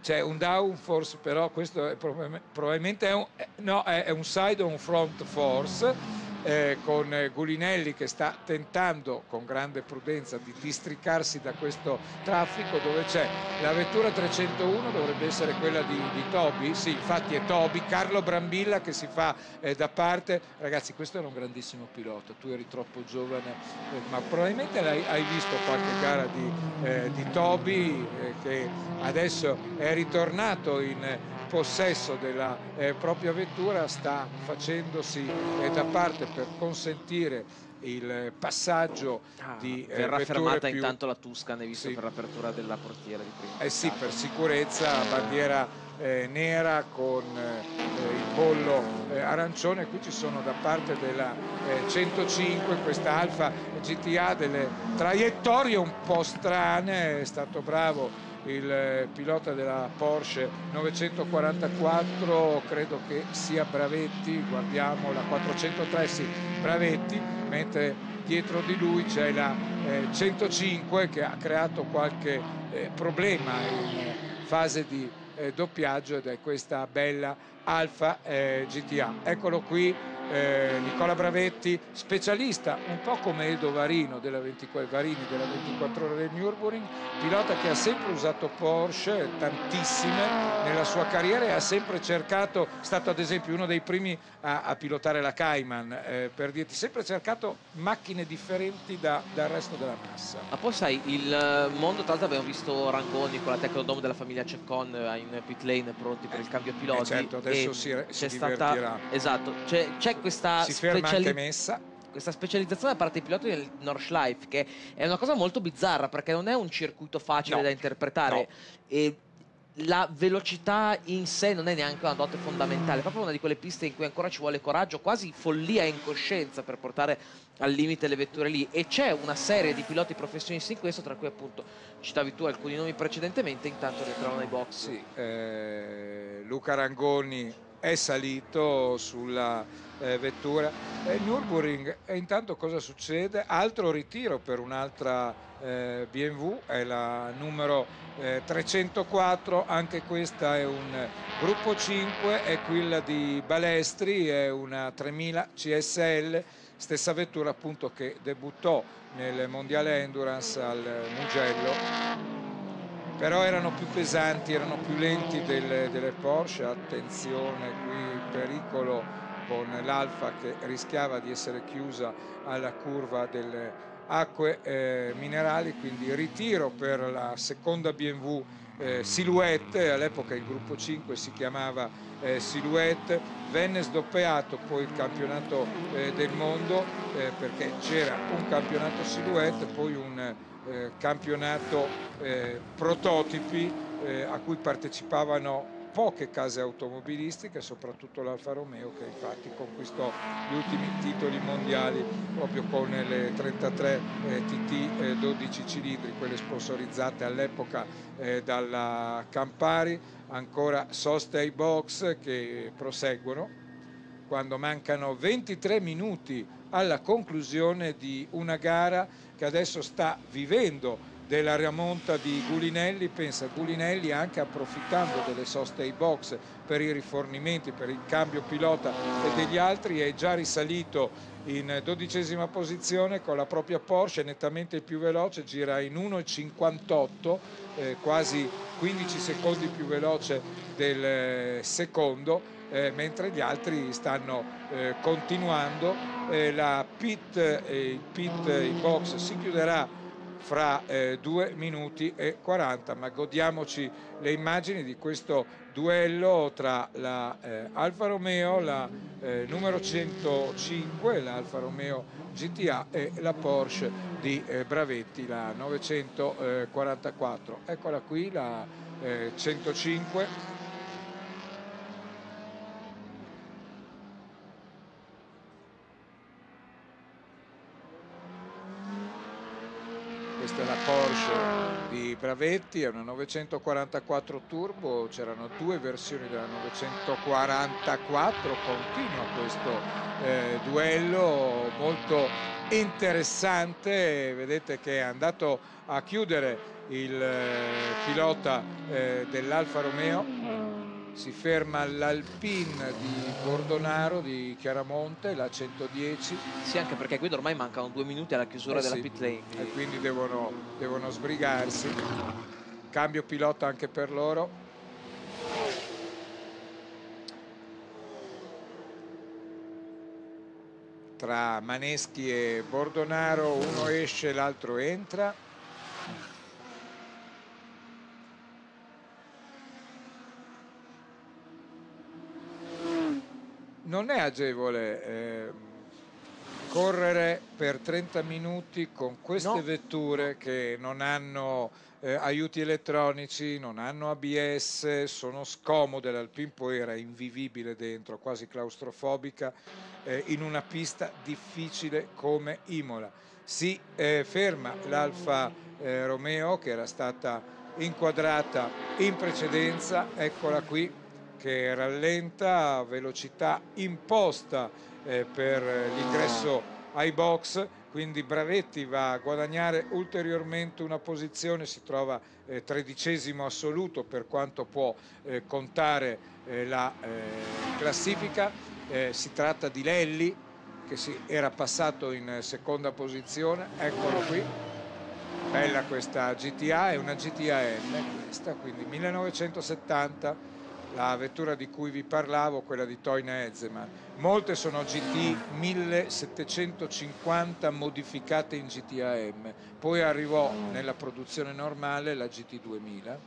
C'è un downforce, però questo è probabilmente, probabilmente è un, eh, no, è, è un side on front force. Eh, con eh, Gulinelli che sta tentando con grande prudenza di districarsi da questo traffico dove c'è la vettura 301 dovrebbe essere quella di, di Toby. Sì infatti è Toby Carlo Brambilla che si fa eh, da parte. Ragazzi questo era un grandissimo pilota. Tu eri troppo giovane eh, ma probabilmente l'hai- hai visto qualche gara di, eh, di Toby eh, che adesso è ritornato in possesso della propria vettura sta facendosi da parte per consentire il eh, passaggio Ah, di eh, verrà fermata più- intanto la Tuscan, hai visto Sì. per l'apertura della portiera di prima. eh sì, per sicurezza, bandiera eh, nera con eh, il pollo eh, arancione. Qui ci sono da parte della eh, 105 questa Alfa GTA delle traiettorie un po' strane. È stato bravo il eh, pilota della Porsche 944, credo che sia Bravetti. Guardiamo la 403, sì, Bravetti, mentre dietro di lui c'è la eh, 105 che ha creato qualche eh, problema in fase di eh, doppiaggio ed è questa bella Alfa eh, GTA. Eccolo qui eh, Nicola Bravetti, specialista un po' come Edo Varino della 24, Varini della 24 ore del Nürburgring, pilota che ha sempre usato Porsche, tantissime nella sua carriera e ha sempre cercato, è stato ad esempio uno dei primi a, a pilotare la Cayman, eh, per dirti, sempre cercato macchine differenti da, dal resto della massa. Ma poi sai, il eh, mondo, tra l'altro abbiamo visto Rangoni con la Tecnodome della famiglia Ceccon eh, in pit lane pronti per il cambio piloti. Eh certo, adesso si, si stata, esatto, c'è questa si ferma speciali- anche messa questa specializzazione da parte dei piloti del Nordschleife che è una cosa molto bizzarra perché non è un circuito facile no, da interpretare no. e la velocità in sé non è neanche una dote fondamentale, è proprio una di quelle piste in cui ancora ci vuole coraggio, quasi follia e incoscienza per portare al limite le vetture lì e c'è una serie di piloti professionisti in questo, tra cui appunto citavi tu alcuni nomi precedentemente, intanto rientrano nei box. Sì, eh, Luca Rangoni è salito sulla eh, vettura. E Nürburgring, e intanto cosa succede? Altro ritiro per un'altra eh, BMW, è la numero eh, 304, anche questa è un gruppo 5, è quella di Balestri, è una 3000 CSL, stessa vettura appunto che debuttò nel mondiale endurance al Mugello però erano più pesanti, erano più lenti delle, delle Porsche, attenzione qui pericolo con l'Alfa che rischiava di essere chiusa alla curva delle acque eh, minerali, quindi ritiro per la seconda BMW eh, Silhouette, all'epoca il gruppo 5 si chiamava eh, Silhouette, venne sdoppiato poi il campionato eh, del mondo eh, perché c'era un campionato Silhouette, poi un eh, campionato eh, prototipi eh, a cui partecipavano poche case automobilistiche, soprattutto l'Alfa Romeo che infatti conquistò gli ultimi titoli mondiali proprio con le 33 eh, TT eh, 12 cilindri, quelle sponsorizzate all'epoca eh, dalla Campari, ancora soste ai box che proseguono quando mancano 23 minuti alla conclusione di una gara che adesso sta vivendo della rimonta di Gulinelli, pensa Gulinelli anche approfittando delle soste ai box per i rifornimenti, per il cambio pilota e degli altri è già risalito in dodicesima posizione con la propria Porsche nettamente più veloce, gira in 1,58 eh, quasi 15 secondi più veloce del eh, secondo eh, mentre gli altri stanno eh, continuando. Eh, la pit, il pit in box si chiuderà fra eh, 2 minuti e 40, ma godiamoci le immagini di questo duello tra la eh, Alfa Romeo, la eh, numero 105, la Alfa Romeo GTA e la Porsche di eh, Bravetti, la 944. Eccola qui la 105 questa è la Porsche di Bravetti, è una 944 Turbo, c'erano due versioni della 944, continua questo eh, duello molto interessante, vedete che è andato a chiudere il eh, pilota eh, dell'Alfa Romeo si ferma l'Alpine di Bordonaro di Chiaramonte, la 110. Sì, anche perché qui ormai mancano due minuti alla chiusura eh della sì, pit lane. E quindi devono, devono sbrigarsi. Cambio pilota anche per loro. Tra Maneschi e Bordonaro uno esce, l'altro entra. Non è agevole eh, correre per 30 minuti con queste no. vetture che non hanno eh, aiuti elettronici, non hanno ABS, sono scomode, l'Alpine poi era invivibile dentro, quasi claustrofobica, eh, in una pista difficile come Imola. Si eh, ferma l'Alfa eh, Romeo che era stata inquadrata in precedenza, eccola qui, che rallenta velocità imposta eh, per l'ingresso ai box. Quindi Bravetti va a guadagnare ulteriormente una posizione, si trova eh, tredicesimo assoluto per quanto può eh, contare eh, la eh, classifica, eh, si tratta di Lelli che si era passato in seconda posizione, eccolo qui, bella questa GTA, è una GTA M questa, quindi 1970 la vettura di cui vi parlavo, quella di Toyna Ezeman. Molte sono GT 1750 modificate in GTAM, poi arrivò nella produzione normale la GT 2000.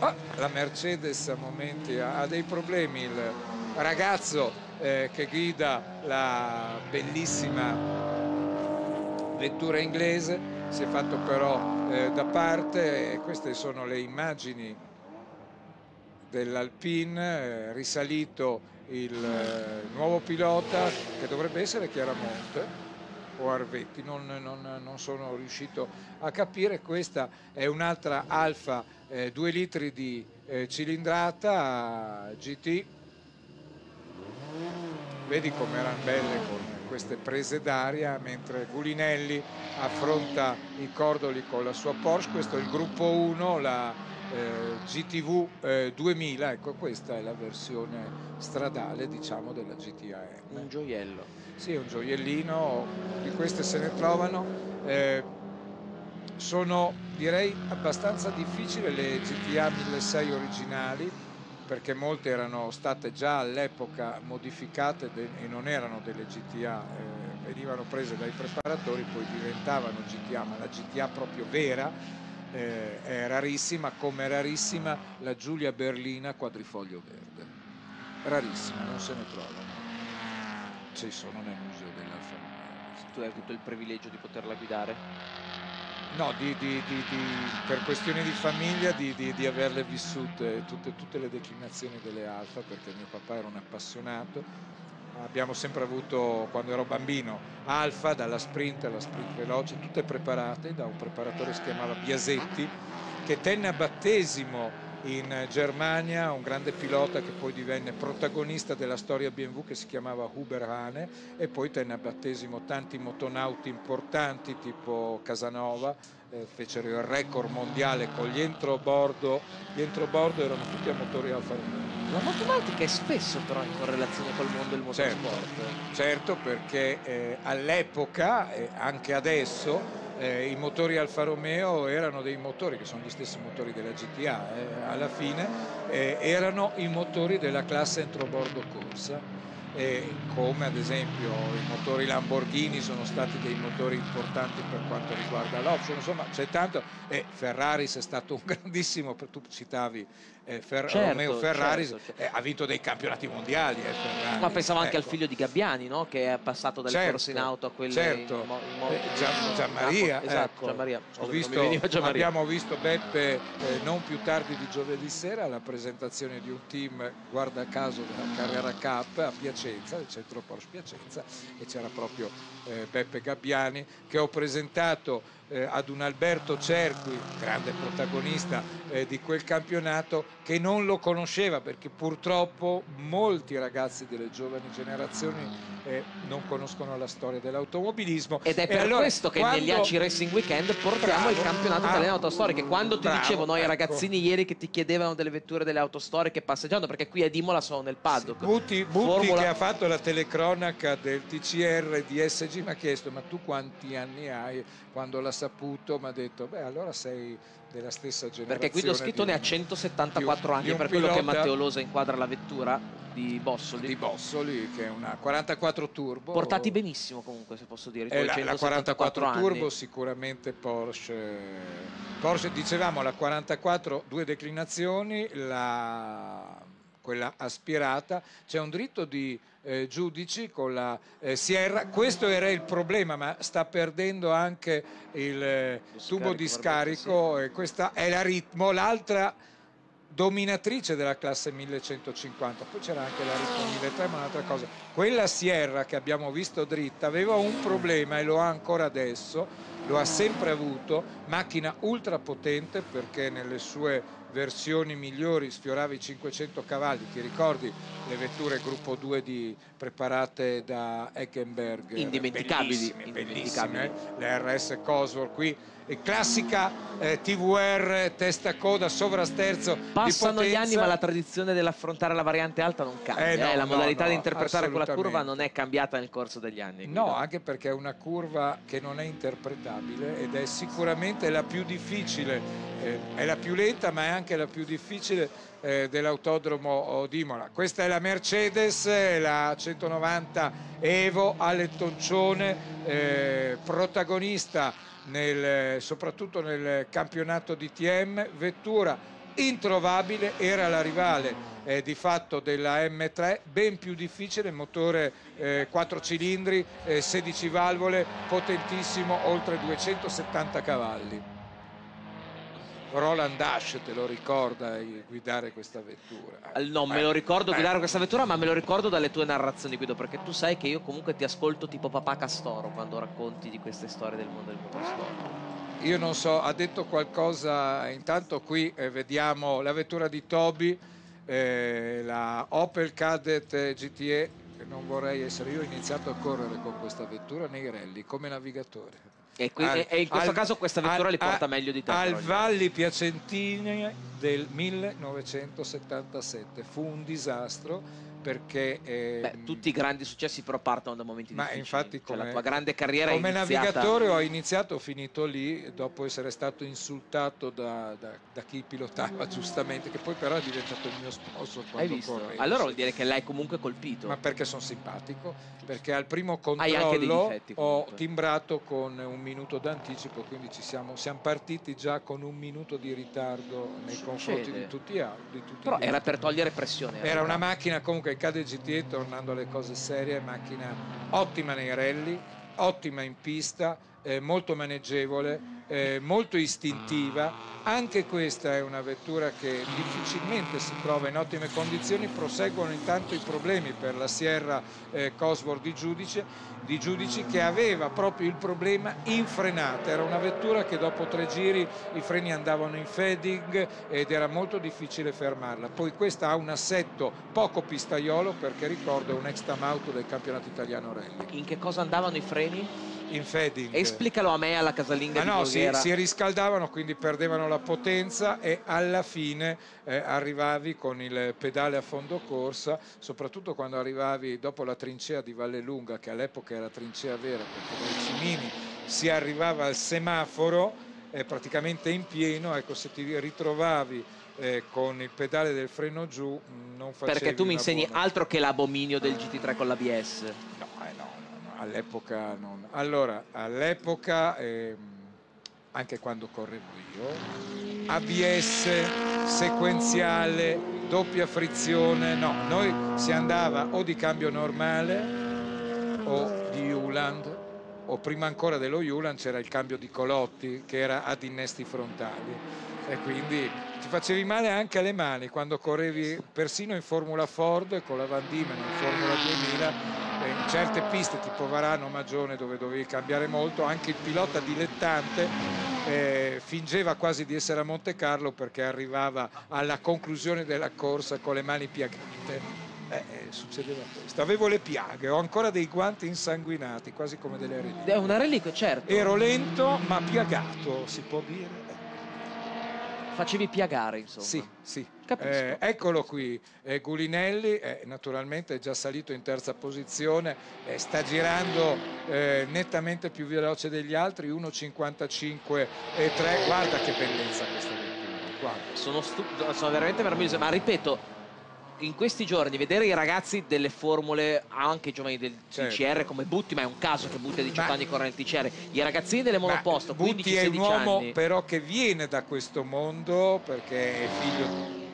Ah, la Mercedes a momenti ha dei problemi, il ragazzo eh, che guida la bellissima vettura inglese si è fatto però eh, da parte e queste sono le immagini dell'Alpine eh, risalito il eh, nuovo pilota che dovrebbe essere Chiaramonte o Arvetti, non, non, non, sono riuscito a capire, questa è un'altra Alfa 2 eh, litri di eh, cilindrata GT, vedi come erano belle con queste prese d'aria mentre Gulinelli affronta i Cordoli con la sua Porsche, questo è il gruppo 1, la eh, GTV eh, 2000, ecco questa è la versione stradale diciamo della GTAM. Un gioiello. Sì, un gioiellino, di queste se ne trovano. Eh, sono direi abbastanza difficili le GTA 1600 originali perché molte erano state già all'epoca modificate e non erano delle GTA, eh, venivano prese dai preparatori, poi diventavano GTA, ma la GTA proprio vera eh, è rarissima, come rarissima la Giulia Berlina quadrifoglio verde. Rarissima, non se ne trovano. Ci sono nel museo dell'Alfa Romeo. Tu hai avuto il privilegio di poterla guidare? No, di, di, di, per questioni di famiglia di, averle vissute tutte, tutte, le declinazioni delle alfa perché mio papà era un appassionato. Abbiamo sempre avuto, quando ero bambino, alfa dalla sprint alla sprint veloce, tutte preparate da un preparatore che si chiamava Biasetti, che tenne a battesimo in Germania, un grande pilota che poi divenne protagonista della storia BMW che si chiamava Huber Hane e poi tenne a battesimo tanti motonauti importanti tipo Casanova, eh, fecero il record mondiale con gli entrobordo, gli entrobordo erano tutti a motori Alfa Romeo. La motonautica è spesso però in correlazione col mondo del motorsport. Certo, certo perché eh, all'epoca e anche adesso eh, i motori Alfa Romeo erano dei motori che sono gli stessi motori della GTA eh, alla fine eh, erano i motori della classe entrobordo corsa. Come ad esempio i motori Lamborghini sono stati dei motori importanti per quanto riguarda l'offshore insomma c'è tanto. E Ferraris è stato un grandissimo tu citavi eh, Fer certo, Romeo Ferrari certo, certo. Eh, ha vinto dei campionati mondiali. Eh, Ma pensavo ecco. anche al ecco. figlio di Gabbiani, no? che è passato dal certo, corso in auto a quello certo. in, in, in, eh, Gian, Gianmaria. Esatto, ecco. Gianmaria. Visto, Gianmaria. Abbiamo visto Beppe eh, non più tardi di giovedì sera alla presentazione di un team, guarda caso, della Carrera Cup a Piacenza, il centro Porsche Piacenza, e c'era proprio eh, Beppe Gabbiani che ho presentato eh, ad un Alberto Cerqui, grande protagonista eh, di quel campionato, che non lo conosceva perché purtroppo molti ragazzi delle giovani generazioni eh, non conoscono la storia dell'automobilismo. Ed è per allora, questo che quando... negli ACI Racing Weekend portiamo bravo, il campionato ah, italiano autostoriche. Quando ti bravo, dicevo noi ecco. ragazzini ieri che ti chiedevano delle vetture delle autostoriche passeggiando, perché qui a Imola sono nel paddock. Sì, Butti, Butti Formula... che ha fatto la telecronaca del TCR di SG mi ha chiesto ma tu quanti anni hai? Quando l'ha saputo mi ha detto beh allora sei della stessa generazione. Perché Guido Schitto ne ha 174 anni, per quello che Matteo Losa inquadra la vettura di Bossoli. Di Bossoli, che è una 44 turbo. Portati benissimo comunque, se posso dire. Eh, la, la 44 anni. turbo sicuramente Porsche. Porsche, dicevamo, la 44, due declinazioni, la, quella aspirata. C'è un dritto di eh, giudici con la eh, Sierra. Questo era il problema, ma sta perdendo anche il eh, tubo di scarico. Sì. questa è la ritmo. L'altra dominatrice della classe 1150, poi c'era anche la ritmo 1300, ma un'altra cosa. Quella Sierra che abbiamo visto dritta aveva un problema e lo ha ancora adesso lo ha sempre avuto, macchina ultra potente perché nelle sue versioni migliori sfiorava i 500 cavalli, ti ricordi le vetture gruppo 2 di, preparate da Eckenberg? Indimenticabili, bellissime, bellissime, le RS Cosworth qui classica eh, TVR testa coda sovrasterzo passano gli anni ma la tradizione dell'affrontare la variante alta non cambia eh no, eh, la no, modalità no, di interpretare quella curva non è cambiata nel corso degli anni no quindi. anche perché è una curva che non è interpretabile ed è sicuramente la più difficile eh, è la più lenta ma è anche la più difficile eh, dell'autodromo di Imola questa è la Mercedes la 190 Evo Ale Toncione eh, protagonista nel, soprattutto nel campionato DTM, vettura introvabile, era la rivale eh, di fatto della M3, ben più difficile, motore eh, 4 cilindri, eh, 16 valvole, potentissimo, oltre 270 cavalli. Roland Dash te lo ricorda guidare questa vettura? Non me lo ricordo eh. guidare questa vettura, ma me lo ricordo dalle tue narrazioni Guido, perché tu sai che io comunque ti ascolto tipo papà Castoro quando racconti di queste storie del mondo del motorsport. Io non so, ha detto qualcosa, intanto qui eh, vediamo la vettura di Toby, eh, la Opel Cadet GTE, non vorrei essere io, ho iniziato a correre con questa vettura nei rally come navigatore. E, qui, al, e in questo al, caso questa vettura al, li porta meglio di te. Al Valli Piacentini del 1977 fu un disastro perché eh, Beh, tutti i grandi successi però partono da momenti ma difficili infatti come, cioè, la tua grande carriera come iniziata... navigatore ho iniziato ho finito lì dopo essere stato insultato da, da, da, chi pilotava giustamente che poi però è diventato il mio sponsor quando Hai visto? Correvo. allora vuol dire che l'hai comunque colpito ma perché sono simpatico perché al primo controllo difetti, ho timbrato con un minuto d'anticipo quindi ci siamo, siamo partiti già con un minuto di ritardo nei Succede. confronti di tutti, di tutti però era per togliere pressione era una macchina comunque Cade GT tornando alle cose serie macchina ottima nei rally ottima in pista eh, molto maneggevole eh, molto istintiva. Anche questa è una vettura che difficilmente si trova in ottime condizioni. Proseguono intanto i problemi per la Sierra eh, Cosworth di Giudice di Giudici che aveva proprio il problema in frenata era una vettura che dopo tre giri i freni andavano in fading ed era molto difficile fermarla. Poi questa ha un assetto poco pistaiolo perché ricordo è un ex tam auto del campionato italiano rally. In che cosa andavano i freni? In fading. Esplicalo a me alla casalinga Ma no, si, si, riscaldavano, quindi perdevano la potenza e alla fine eh, arrivavi con il pedale a fondo corsa, soprattutto quando arrivavi dopo la trincea di Valle Lunga, che all'epoca era trincea vera, perché dai Cimini si arrivava al semaforo eh, praticamente in pieno, ecco se ti ritrovavi eh, con il pedale del freno giù non facevi Perché tu mi insegni buona... altro che l'abominio del GT3 con l'ABS. No, eh no all'epoca non. Allora, all'epoca, eh, anche quando correvo io, ABS, sequenziale, doppia frizione, no, noi si andava o di cambio normale o di Uland o prima ancora dello Uland c'era il cambio di Colotti che era ad innesti frontali e quindi ti facevi male anche alle mani quando correvi persino in Formula Ford con la Van Diemen in Formula 2000 in certe piste tipo Varano Magione dove dovevi cambiare molto anche il pilota dilettante eh, fingeva quasi di essere a Monte Carlo perché arrivava alla conclusione della corsa con le mani piagate eh, eh, succedeva questo. Avevo le piaghe ho ancora dei guanti insanguinati quasi come delle reliquie è una reliquia certo. Ero lento ma piagato si può dire facevi piagare insomma. Sì, sì. Eh, eccolo qui. Eh, Gulinelli eh, naturalmente è già salito in terza posizione eh, sta girando eh, nettamente più veloce degli altri 1.55 e 3 guarda che bellezza questa vettura sono, sono veramente meraviglioso ma ripeto in questi giorni vedere i ragazzi delle formule anche i giovani del certo. TCR come Butti ma è un caso che Butti a 18 ma, anni corre nel TCR i ragazzini delle monoposto 15 Butti è un uomo anni. però che viene da questo mondo perché è figlio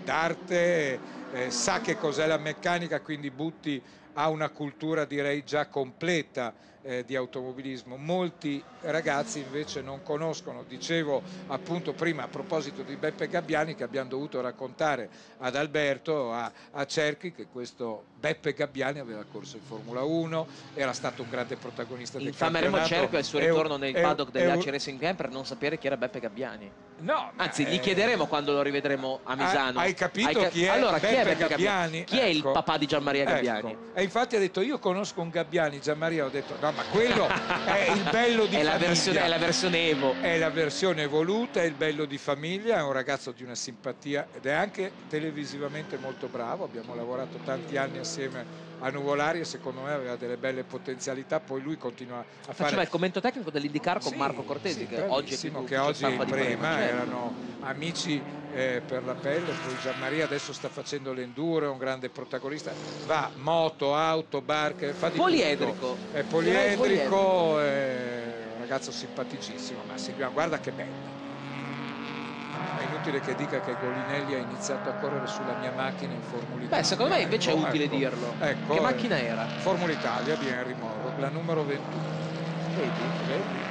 d'arte eh, sa che cos'è la meccanica quindi Butti ha una cultura direi già completa eh, di automobilismo. Molti ragazzi invece non conoscono, dicevo appunto prima a proposito di Beppe Gabbiani che abbiamo dovuto raccontare ad Alberto, a, a Cerchi, che questo Beppe Gabbiani aveva corso in Formula 1, era stato un grande protagonista del Infameremo campionato. Cerchi al suo ritorno nel paddock degli AC Racing Game per non sapere chi era Beppe Gabbiani. No, Anzi, gli chiederemo quando lo rivedremo a Misano. Hai, capito hai ca chi è allora, Beppe, chi è Beppe Gabbiani? Gabbiani? Chi ecco. è il ecco. papà di Gianmaria Gabbiani? Ecco. E infatti ha detto io conosco un Gabbiani, Gianmaria, ho detto no ma quello è il bello di è famiglia. La versione, è la versione Evo. È la versione evoluta, è il bello di famiglia, è un ragazzo di una simpatia ed è anche televisivamente molto bravo, abbiamo lavorato tanti anni assieme a Nuvolari e secondo me aveva delle belle potenzialità poi lui continua a Faceva fare il commento tecnico dell'Indicar con sì, Marco Cortesi sì, che oggi è più che oggi in prima erano amici eh, per la pelle poi Gianmaria adesso sta facendo l'enduro è un grande protagonista va moto, auto, barche fa di poliedrico. tutto. è poliedrico è un ragazzo simpaticissimo ma Silvia guarda che bello è inutile che dica che Golinelli ha iniziato a correre sulla mia macchina in Formula Italia. Beh, secondo me invece ecco, è utile ecco, dirlo. Ecco, che macchina era? Formula Italia di Henry Morrow, la numero 21. Vedi? Vedi?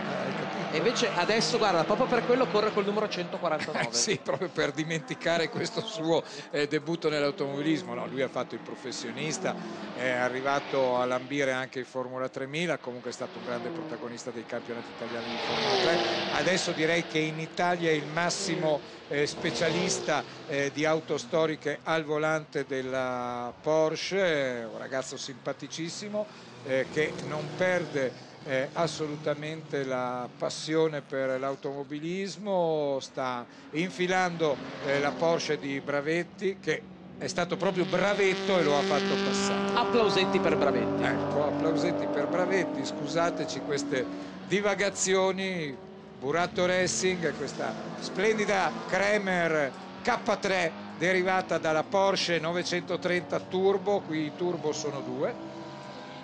E invece adesso, guarda, proprio per quello corre col numero 149. Eh, sì, proprio per dimenticare questo suo eh, debutto nell'automobilismo. No, lui ha fatto il professionista, è arrivato a lambire anche in Formula 3000, comunque è stato un grande protagonista dei campionati italiani di Formula 3. Adesso direi che in Italia è il massimo eh, specialista eh, di auto storiche al volante della Porsche, un ragazzo simpaticissimo eh, che non perde eh, assolutamente la passione per l'automobilismo, sta infilando eh, la Porsche di Bravetti che è stato proprio bravetto e lo ha fatto passare. Applausetti per Bravetti. Ecco, applausetti per Bravetti, scusateci queste divagazioni. Buratto Racing, questa splendida Kremer K3 derivata dalla Porsche 930 Turbo, qui i turbo sono due,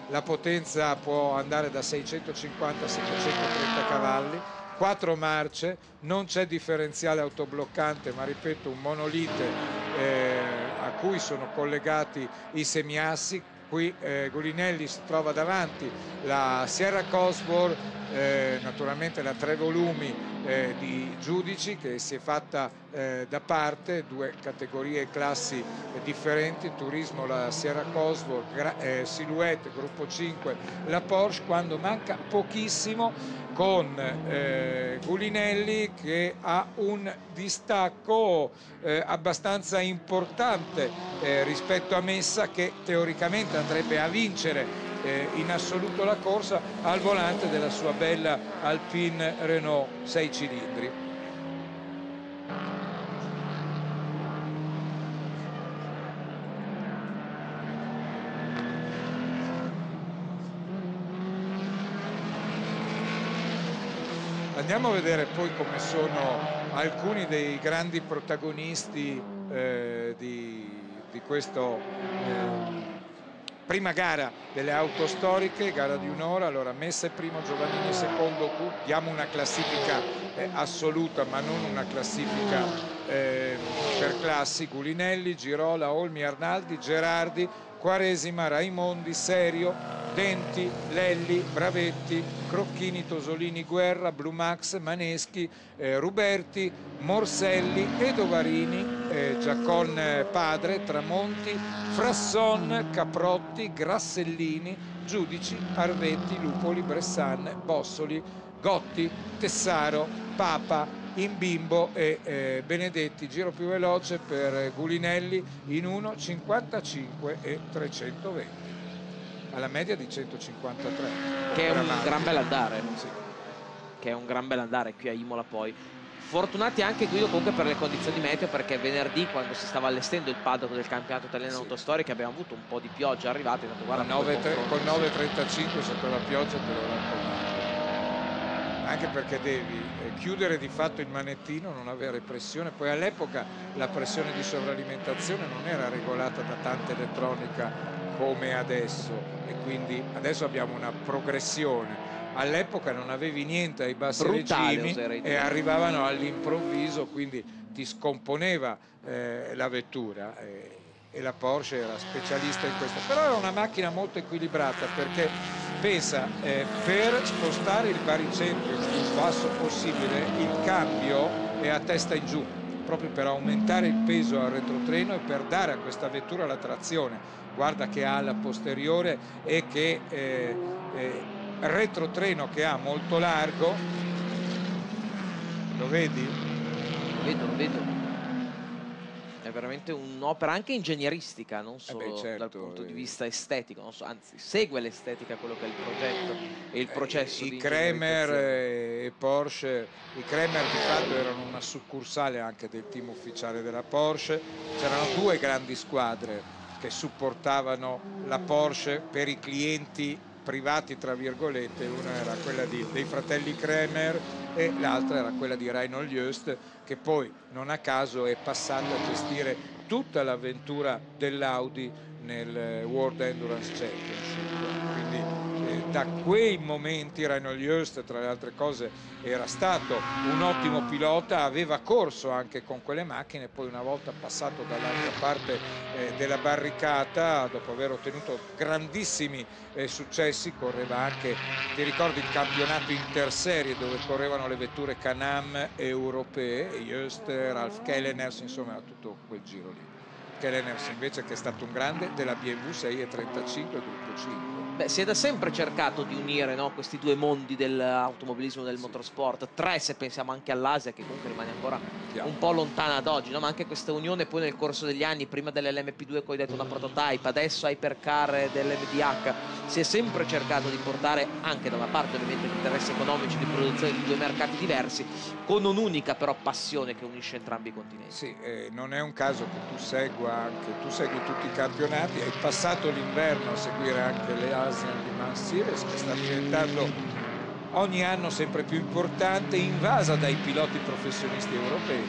la potenza può andare da 650 a 730 cavalli, 4 marce, non c'è differenziale autobloccante ma ripeto un monolite eh, a cui sono collegati i semiassi, qui eh, Gulinelli si trova davanti la Sierra Cosworth, eh, naturalmente la tre volumi eh, di giudici che si è fatta eh, da parte, due categorie e classi eh, differenti, turismo la Sierra Cosworth, eh, Silhouette, gruppo 5 la Porsche, quando manca pochissimo con eh, Gulinelli che ha un distacco eh, abbastanza importante rispetto a Messa che teoricamente andrebbe a vincere eh, in assoluto la corsa al volante della sua bella Alpine Renault 6 cilindri. Andiamo a vedere poi come sono alcuni dei grandi protagonisti eh, di, di, questo eh, prima gara delle auto storiche, gara di un'ora, allora Messa primo, Giovannini secondo, diamo una classifica eh, assoluta ma non una classifica eh, per classi, Gulinelli, Girola, Olmi, Arnaldi, Gerardi, Quaresima, Raimondi, Serio, Denti, Lelli, Bravetti, Crocchini, Tosolini, Guerra, Blumax, Maneschi, eh, Ruberti, Morselli, Edovarini, eh, Giacon eh, Padre, Tramonti, Frasson, Caprotti, Grassellini, Giudici, Arvetti, Lupoli, Bressan, Bossoli, Gotti, Tessaro, Papa, in Bimbo e eh, Benedetti, giro più veloce per Gulinelli in 1,55 e 320 alla media di 153 che è un gran bel andare. Sì. che è un gran bel andare qui a Imola poi. Fortunati anche Guido comunque per le condizioni meteo perché venerdì quando si stava allestendo il paddock del campionato italiano sì. autostoriche abbiamo avuto un po' di pioggia arrivata con 9.35 sotto la pioggia lo raccomando anche perché devi eh, chiudere di fatto il manettino, non avere pressione, poi all'epoca la pressione di sovralimentazione non era regolata da tanta elettronica come adesso e quindi adesso abbiamo una progressione. All'epoca non avevi niente ai bassi Brutale, regimi e arrivavano all'improvviso, quindi ti scomponeva eh, la vettura. Eh, e la Porsche era specialista in questo. Però era una macchina molto equilibrata perché pensa eh, per spostare il baricentro il più basso possibile il cambio è a testa in giù proprio per aumentare il peso al retrotreno e per dare a questa vettura la trazione. Guarda che ha la posteriore e che eh, eh, retrotreno che ha molto largo. Lo vedi? vedo, vedo veramente un'opera anche ingegneristica, non solo eh beh, certo, dal punto di vista estetico, so, anzi segue l'estetica quello che è il progetto e il processo eh, I Kremer e Porsche, i Kremer di fatto erano una succursale anche del team ufficiale della Porsche, c'erano due grandi squadre che supportavano la Porsche per i clienti privati tra virgolette, una era quella di, dei fratelli Kremer e l'altra era quella di Reinhold Just che poi non a caso è passata a gestire tutta l'avventura dell'Audi nel World Endurance Championship. Da quei momenti Reinhold Jost tra le altre cose era stato un ottimo pilota aveva corso anche con quelle macchine poi una volta passato dall'altra parte eh, della barricata dopo aver ottenuto grandissimi eh, successi correva anche ti ricordi il campionato interserie dove correvano le vetture Canam europee Jost, Ralph Kelleners insomma tutto quel giro lì. Kelleners invece che è stato un grande della BMW 635 gruppo 5 Beh, si è da sempre cercato di unire no, questi due mondi dell'automobilismo e del motorsport, tre se pensiamo anche all'Asia che comunque rimane ancora un po' lontana ad oggi, no? ma anche questa unione poi nel corso degli anni, prima dell'LMP2 come hai detto una prototype, adesso Hypercar dell'MDH, si è sempre cercato di portare anche da una parte ovviamente gli interessi economici di produzione di due mercati diversi, con un'unica però passione che unisce entrambi i continenti. Sì, eh, non è un caso che tu segua anche, tu segui tutti i campionati, hai passato l'inverno a seguire anche le Asian Demand Series che sta diventando ogni anno sempre più importante, invasa dai piloti professionisti europei.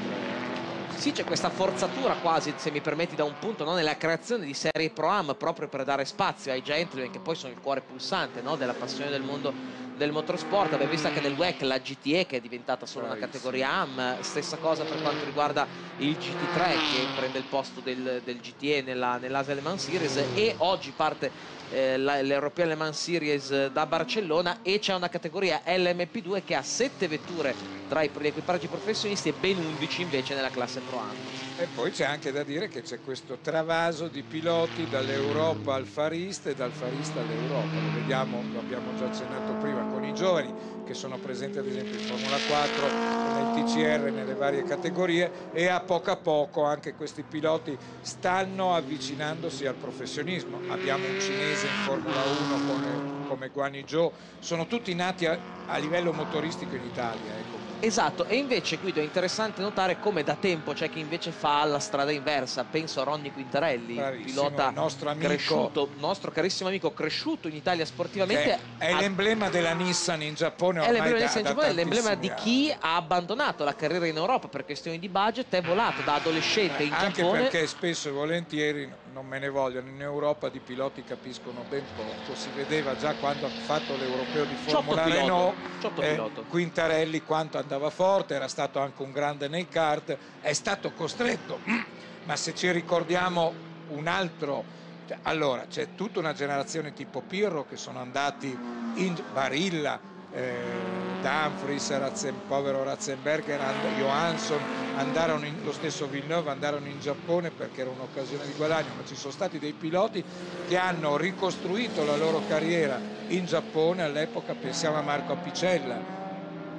Sì, c'è questa forzatura quasi, se mi permetti, da un punto no? nella creazione di serie Pro Am proprio per dare spazio ai gentleman che poi sono il cuore pulsante no? della passione del mondo del motorsport. Abbiamo visto anche nel WEC la GTE che è diventata solo una categoria AM, stessa cosa per quanto riguarda il GT3 che prende il posto del, del GTE nella, nell'Asia Le Mans Series e oggi parte eh, l'European Le Mans Series da Barcellona e c'è una categoria LMP2 che ha 7 vetture tra i, gli equipaggi professionisti e ben 11 invece nella classe Pro Am. E poi c'è anche da dire che c'è questo travaso di piloti dall'Europa al Farista e dal Farista all'Europa, lo vediamo, lo abbiamo già accennato prima con i giovani che sono presenti ad esempio in Formula 4, nel TCR, nelle varie categorie e a poco a poco anche questi piloti stanno avvicinandosi al professionismo. Abbiamo un cinese in Formula 1 come, come Guani Zhou, sono tutti nati a, a livello motoristico in Italia. Ecco. Esatto, e invece Guido è interessante notare come da tempo c'è chi invece fa la strada inversa, penso a Ronny Quintarelli, Bravissimo, pilota nostro amico, cresciuto, nostro carissimo amico cresciuto in Italia sportivamente. È, è l'emblema della Nissan in Giappone È l'emblema della Nissan in Giappone, è l'emblema di chi ha abbandonato la carriera in Europa per questioni di budget, è volato da adolescente in Anche Giappone. Anche perché spesso e volentieri, non me ne vogliono, in Europa di piloti capiscono ben poco, si vedeva già quando ha fatto l'europeo di Formula Renault, eh, Quintarelli quanto andava forte, era stato anche un grande nei kart, è stato costretto, ma se ci ricordiamo un altro, cioè, allora c'è tutta una generazione tipo Pirro che sono andati in Barilla, eh, Dumfries, Ratzen, povero Ratzenberger, Johansson, andarono in, lo stesso Villeneuve andarono in Giappone perché era un'occasione di guadagno, ma ci sono stati dei piloti che hanno ricostruito la loro carriera in Giappone all'epoca, pensiamo a Marco Apicella,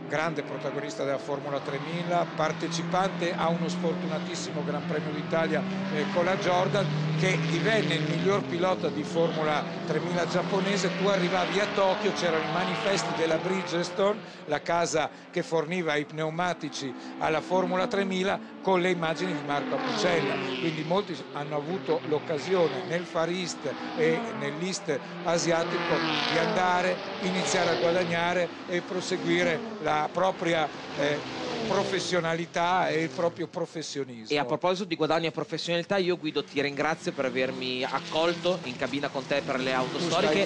grande protagonista della Formula 3000, partecipante a uno sfortunatissimo Gran Premio d'Italia eh, con la Jordan, che divenne il miglior pilota di Formula 3000 giapponese. Tu arrivavi a Tokyo, c'erano i manifesti della Bridgestone, la casa che forniva i pneumatici alla Formula 3000, con le immagini di Marco Apicella. Quindi molti hanno avuto l'occasione nel Far East e nell'East asiatico di andare, iniziare a guadagnare e proseguire la propria eh, professionalità e il proprio professionismo. E a proposito di guadagno e professionalità, io Guido ti ringrazio per avermi accolto in cabina con te per le auto storiche.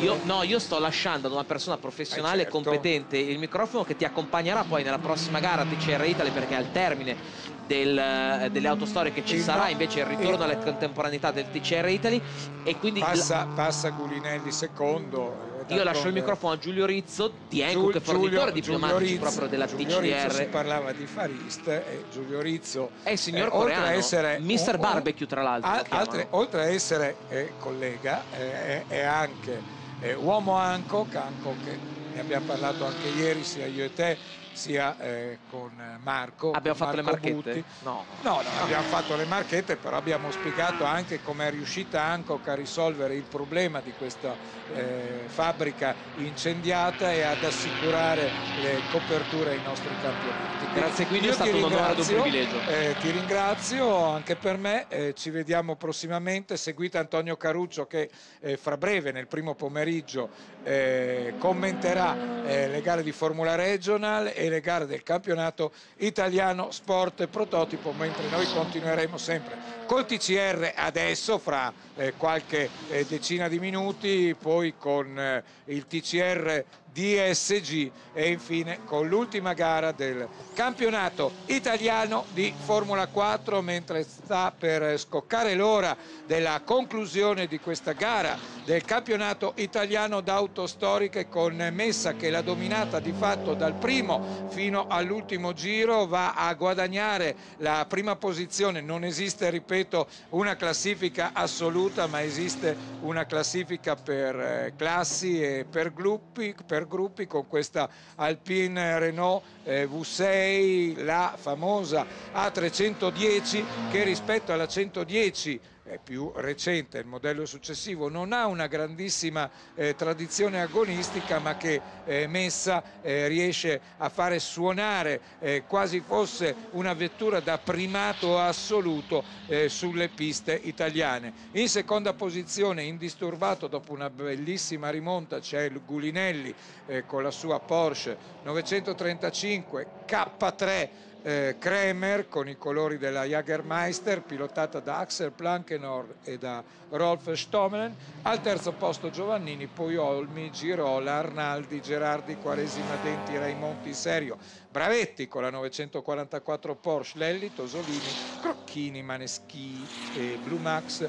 Io, no, io sto lasciando ad una persona professionale e eh certo. competente il microfono che ti accompagnerà poi nella prossima gara TCR Italy perché al termine del, delle autostorie che ci e sarà invece il ritorno alla contemporaneità del TCR Italy e quindi passa, passa Gulinelli secondo Io lascio il microfono a Giulio Rizzo di Enco che è fornitore di pneumatici Rizzo, proprio della Giulio TCR. Rizzo, si parlava di Farist e Giulio Rizzo è il signor eh, coreano, oltre a essere Mr. un- Barbecue tra l'altro. Al- altre- oltre a essere eh, collega, eh, è, anche eh, uomo Hancock, Hancock che ne abbiamo parlato anche ieri, sia io e te, sia eh, con eh, Marco. Abbiamo con fatto le Marco marchette? Butti. No. No, no, abbiamo fatto le marchette, però abbiamo spiegato anche come è riuscita Hancock a risolvere il problema di questa eh, fabbrica incendiata e ad assicurare le coperture ai nostri campionati. Grazie, quindi io è stato un onore un privilegio. eh, ti ringrazio anche per me, eh, ci vediamo prossimamente. Seguite Antonio Caruccio che eh, fra breve, nel primo pomeriggio, eh, commenterà eh, le gare di Formula Regional e le gare del campionato italiano Sport Prototipo, mentre noi continueremo sempre col TCR adesso fra qualche decina di minuti, poi con eh, il TCR DSG e infine con l'ultima gara del campionato italiano di Formula 4 mentre sta per scoccare l'ora della conclusione di questa gara del campionato italiano d'auto storiche con Messa che l'ha dominata di fatto dal primo fino all'ultimo giro va a guadagnare la prima posizione. Non esiste ripeto una classifica assoluta ma esiste una classifica per eh, classi e per gruppi, per gruppi con questa Alpine Renault eh, V6 la famosa A310 che rispetto alla 110 è più recente, il modello successivo, non ha una grandissima eh, tradizione agonistica ma che eh, Messa eh, riesce a fare suonare eh, quasi fosse una vettura da primato assoluto eh, sulle piste italiane. In seconda posizione, indisturbato dopo una bellissima rimonta, c'è il Gulinelli eh, con la sua Porsche 935 K3 eh, Kremer con i colori della Jagermeister pilotata da Axel Plankenor e da Rolf Stommelen al terzo posto Giovannini poi Olmi, Girola, Arnaldi, Gerardi, Quaresima Denti, Raimonti, Serio Bravetti con la 944 Porsche Lelli, Tosolini, Crocchini, Maneschi e Blue Max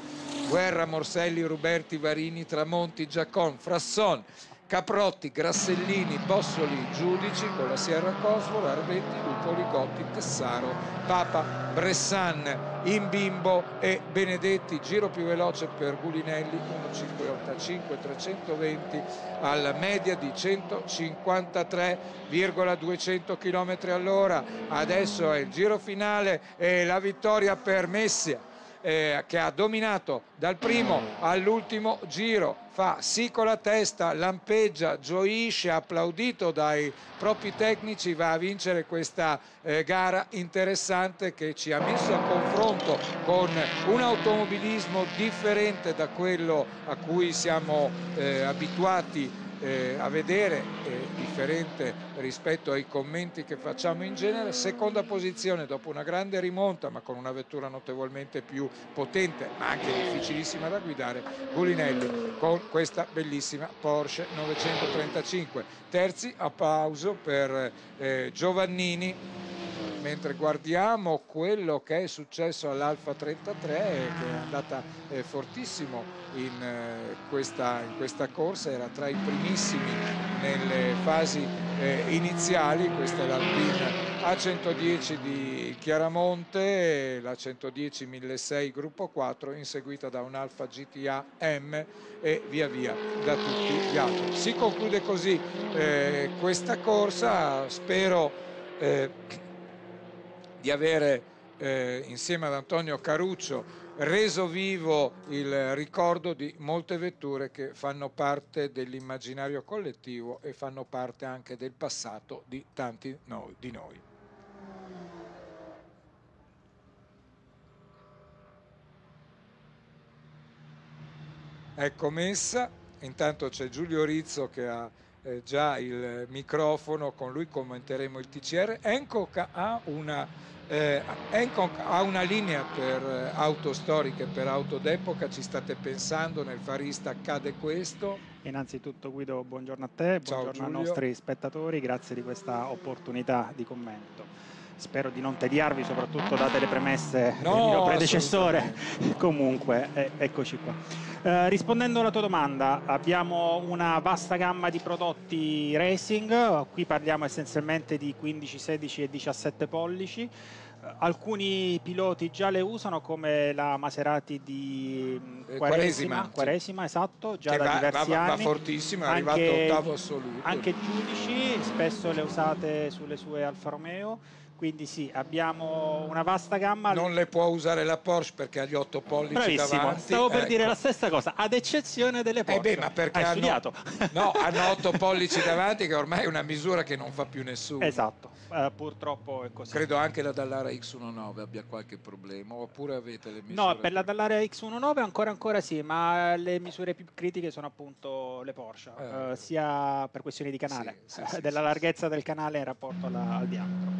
Guerra, Morselli, Ruberti, Varini, Tramonti, Giacon, Frasson Caprotti, Grassellini, Bossoli, Giudici con la Sierra Cosvolo, Arvetti, Lupoli, Gotti, Tessaro, Papa, Bressan, Imbimbo e Benedetti. Giro più veloce per Gulinelli, 1.585, 320 alla media di 153,200 km all'ora. Adesso è il giro finale e la vittoria per Messia eh, che ha dominato dal primo all'ultimo giro, fa sì con la testa, lampeggia, gioisce, applaudito dai propri tecnici, va a vincere questa eh, gara interessante che ci ha messo a confronto con un automobilismo differente da quello a cui siamo eh, abituati eh, a vedere, eh, differente rispetto ai commenti che facciamo in genere, seconda posizione dopo una grande rimonta ma con una vettura notevolmente più potente ma anche difficilissima da guidare, Gulinelli con questa bellissima Porsche 935, terzi a pauso per eh, Giovannini mentre guardiamo quello che è successo all'Alfa 33 che è andata eh, fortissimo in, eh, questa, in, questa, corsa, era tra i primissimi nelle fasi eh, iniziali, questa è l'Alpine A110 di Chiaramonte, la 110 1600 gruppo 4 inseguita da un Alfa GTA M e via via da tutti gli altri. Si conclude così eh, questa corsa, spero eh, di avere eh, insieme ad Antonio Caruccio reso vivo il ricordo di molte vetture che fanno parte dell'immaginario collettivo e fanno parte anche del passato di tanti noi, di noi. Ecco messa, intanto c'è Giulio Rizzo che ha eh, già il microfono, con lui commenteremo il TCR. Hancock ha una, eh, Hancock ha una linea per eh, auto storiche, per auto d'epoca, ci state pensando, nel Farista accade questo? Innanzitutto Guido, buongiorno a te, buongiorno ai nostri spettatori, grazie di questa opportunità di commento. Spero di non tediarvi, soprattutto date le premesse no, del mio predecessore. Comunque, eh, eccoci qua. Eh, rispondendo alla tua domanda, abbiamo una vasta gamma di prodotti racing, qui parliamo essenzialmente di 15, 16 e 17 pollici. Alcuni piloti già le usano come la Maserati di mm, eh, Quaresima, Quaresima, Quaresima esatto, già da va, diversi va, anni. Va fortissimo, è arrivato ottavo assoluto. Anche giudici, spesso le usate sulle sue Alfa Romeo quindi sì, abbiamo una vasta gamma. Non le può usare la Porsche perché ha gli 8 pollici Bravissimo, davanti. stavo per ecco. dire la stessa cosa, ad eccezione delle Porsche. Eh beh, ma perché Hai hanno, studiato? No, hanno 8 pollici davanti che ormai è una misura che non fa più nessuno. Esatto, uh, purtroppo è così. Credo anche la Dallara X19 abbia qualche problema, oppure avete le misure? No, per la Dallara X19 ancora ancora sì, ma le misure più critiche sono appunto le Porsche, eh. uh, sia per questioni di canale, sì, sì, della sì, larghezza del canale in rapporto alla, al diametro.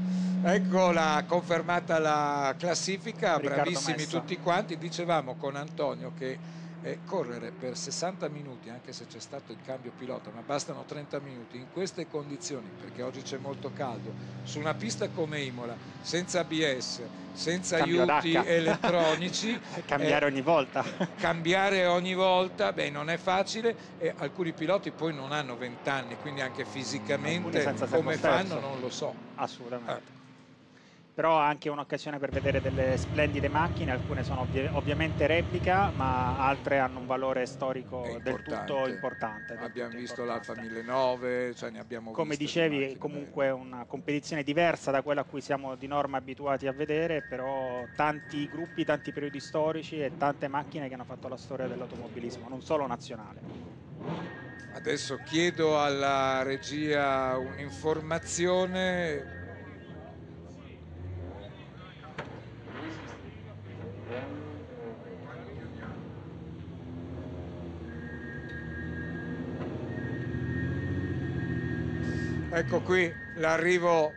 Ecco la confermata la classifica, Riccardo bravissimi Messa. tutti quanti. Dicevamo con Antonio che eh, correre per 60 minuti, anche se c'è stato il cambio pilota, ma bastano 30 minuti in queste condizioni, perché oggi c'è molto caldo, su una pista come Imola, senza ABS, senza Cambio aiuti elettronici. cambiare eh, ogni volta. cambiare ogni volta, beh, non è facile e alcuni piloti poi non hanno 20 anni, quindi anche fisicamente come fanno non lo so. Assolutamente. Eh però anche un'occasione per vedere delle splendide macchine, alcune sono ovvi ovviamente replica, ma altre hanno un valore storico del tutto importante. Del abbiamo tutto visto l'Alfa 1009, cioè ne abbiamo Come dicevi, comunque è una competizione diversa da quella a cui siamo di norma abituati a vedere, però tanti gruppi, tanti periodi storici e tante macchine che hanno fatto la storia dell'automobilismo, non solo nazionale. Adesso chiedo alla regia un'informazione Ecco qui l'arrivo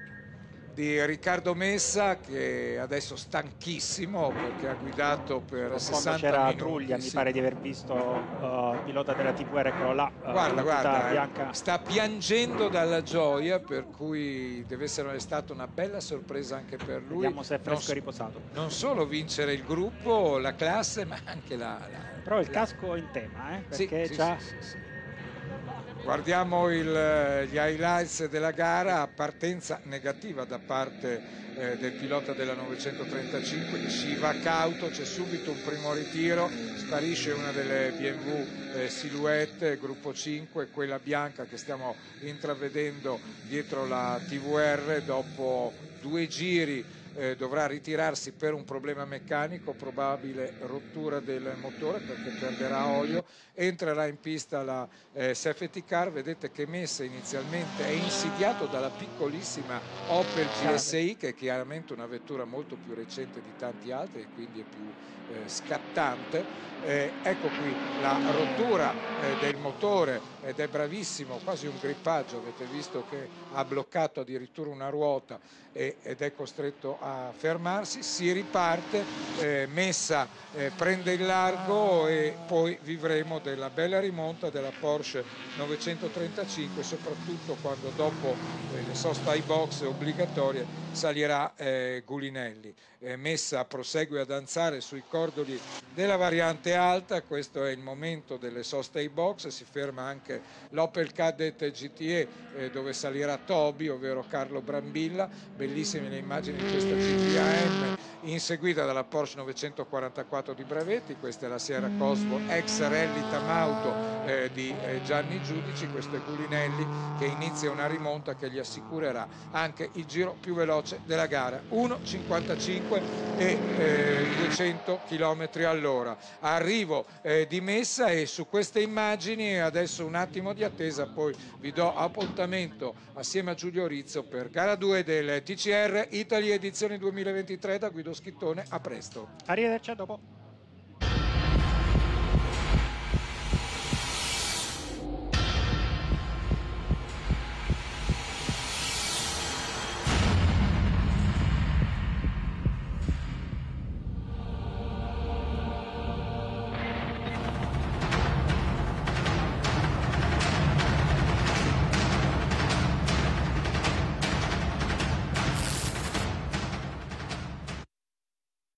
di Riccardo Messa che adesso stanchissimo perché ha guidato per 60 c'era minuti. Truglia, sì. mi pare di aver visto uh, pilota della TVR, eccolo là. Uh, guarda, guarda, bianca. sta piangendo dalla gioia per cui deve essere stata una bella sorpresa anche per lui. Vediamo se è fresco e riposato. Non solo vincere il gruppo, la classe, ma anche la... la Però il la... casco è in tema, eh, perché sì. Sì, sì, Guardiamo il, gli highlights della gara, partenza negativa da parte eh, del pilota della 935, ci va cauto, c'è subito un primo ritiro, sparisce una delle BMW eh, Silhouette, gruppo 5, quella bianca che stiamo intravedendo dietro la TVR dopo due giri eh, dovrà ritirarsi per un problema meccanico, probabile rottura del motore perché perderà olio, entrerà in pista la eh, safety car, vedete che Messa inizialmente è insidiato dalla piccolissima Opel GSI che è chiaramente una vettura molto più recente di tanti altri e quindi è più scattante. Eh, ecco qui la rottura eh, del motore ed è bravissimo, quasi un grippaggio, avete visto che ha bloccato addirittura una ruota ed è costretto a fermarsi, si riparte, eh, Messa eh, prende il largo e poi vivremo della bella rimonta della Porsche 935 soprattutto quando dopo eh, le sosta ai box obbligatorie salirà eh, Gulinelli. Eh, Messa prosegue a danzare sui cordoli della variante alta, questo è il momento delle soste ai box, si ferma anche l'Opel Cadet GTE eh, dove salirà Tobi, ovvero Carlo Brambilla, bellissime le immagini di questa GTAM inseguita dalla Porsche 944 di Bravetti, questa è la Sierra Cosmo ex Rally Tamauto eh, di eh, Gianni Giudici, questo è Gulinelli che inizia una rimonta che gli assicurerà anche il giro più veloce della gara, 1.55 e eh, 200 km all'ora. Arrivo eh, di messa e su queste immagini adesso un attimo di attesa, poi vi do appuntamento assieme a Giulio Rizzo per gara 2 del TCR Italy edizione 2023 da Guido Schittone. A presto. Arrivederci a dopo.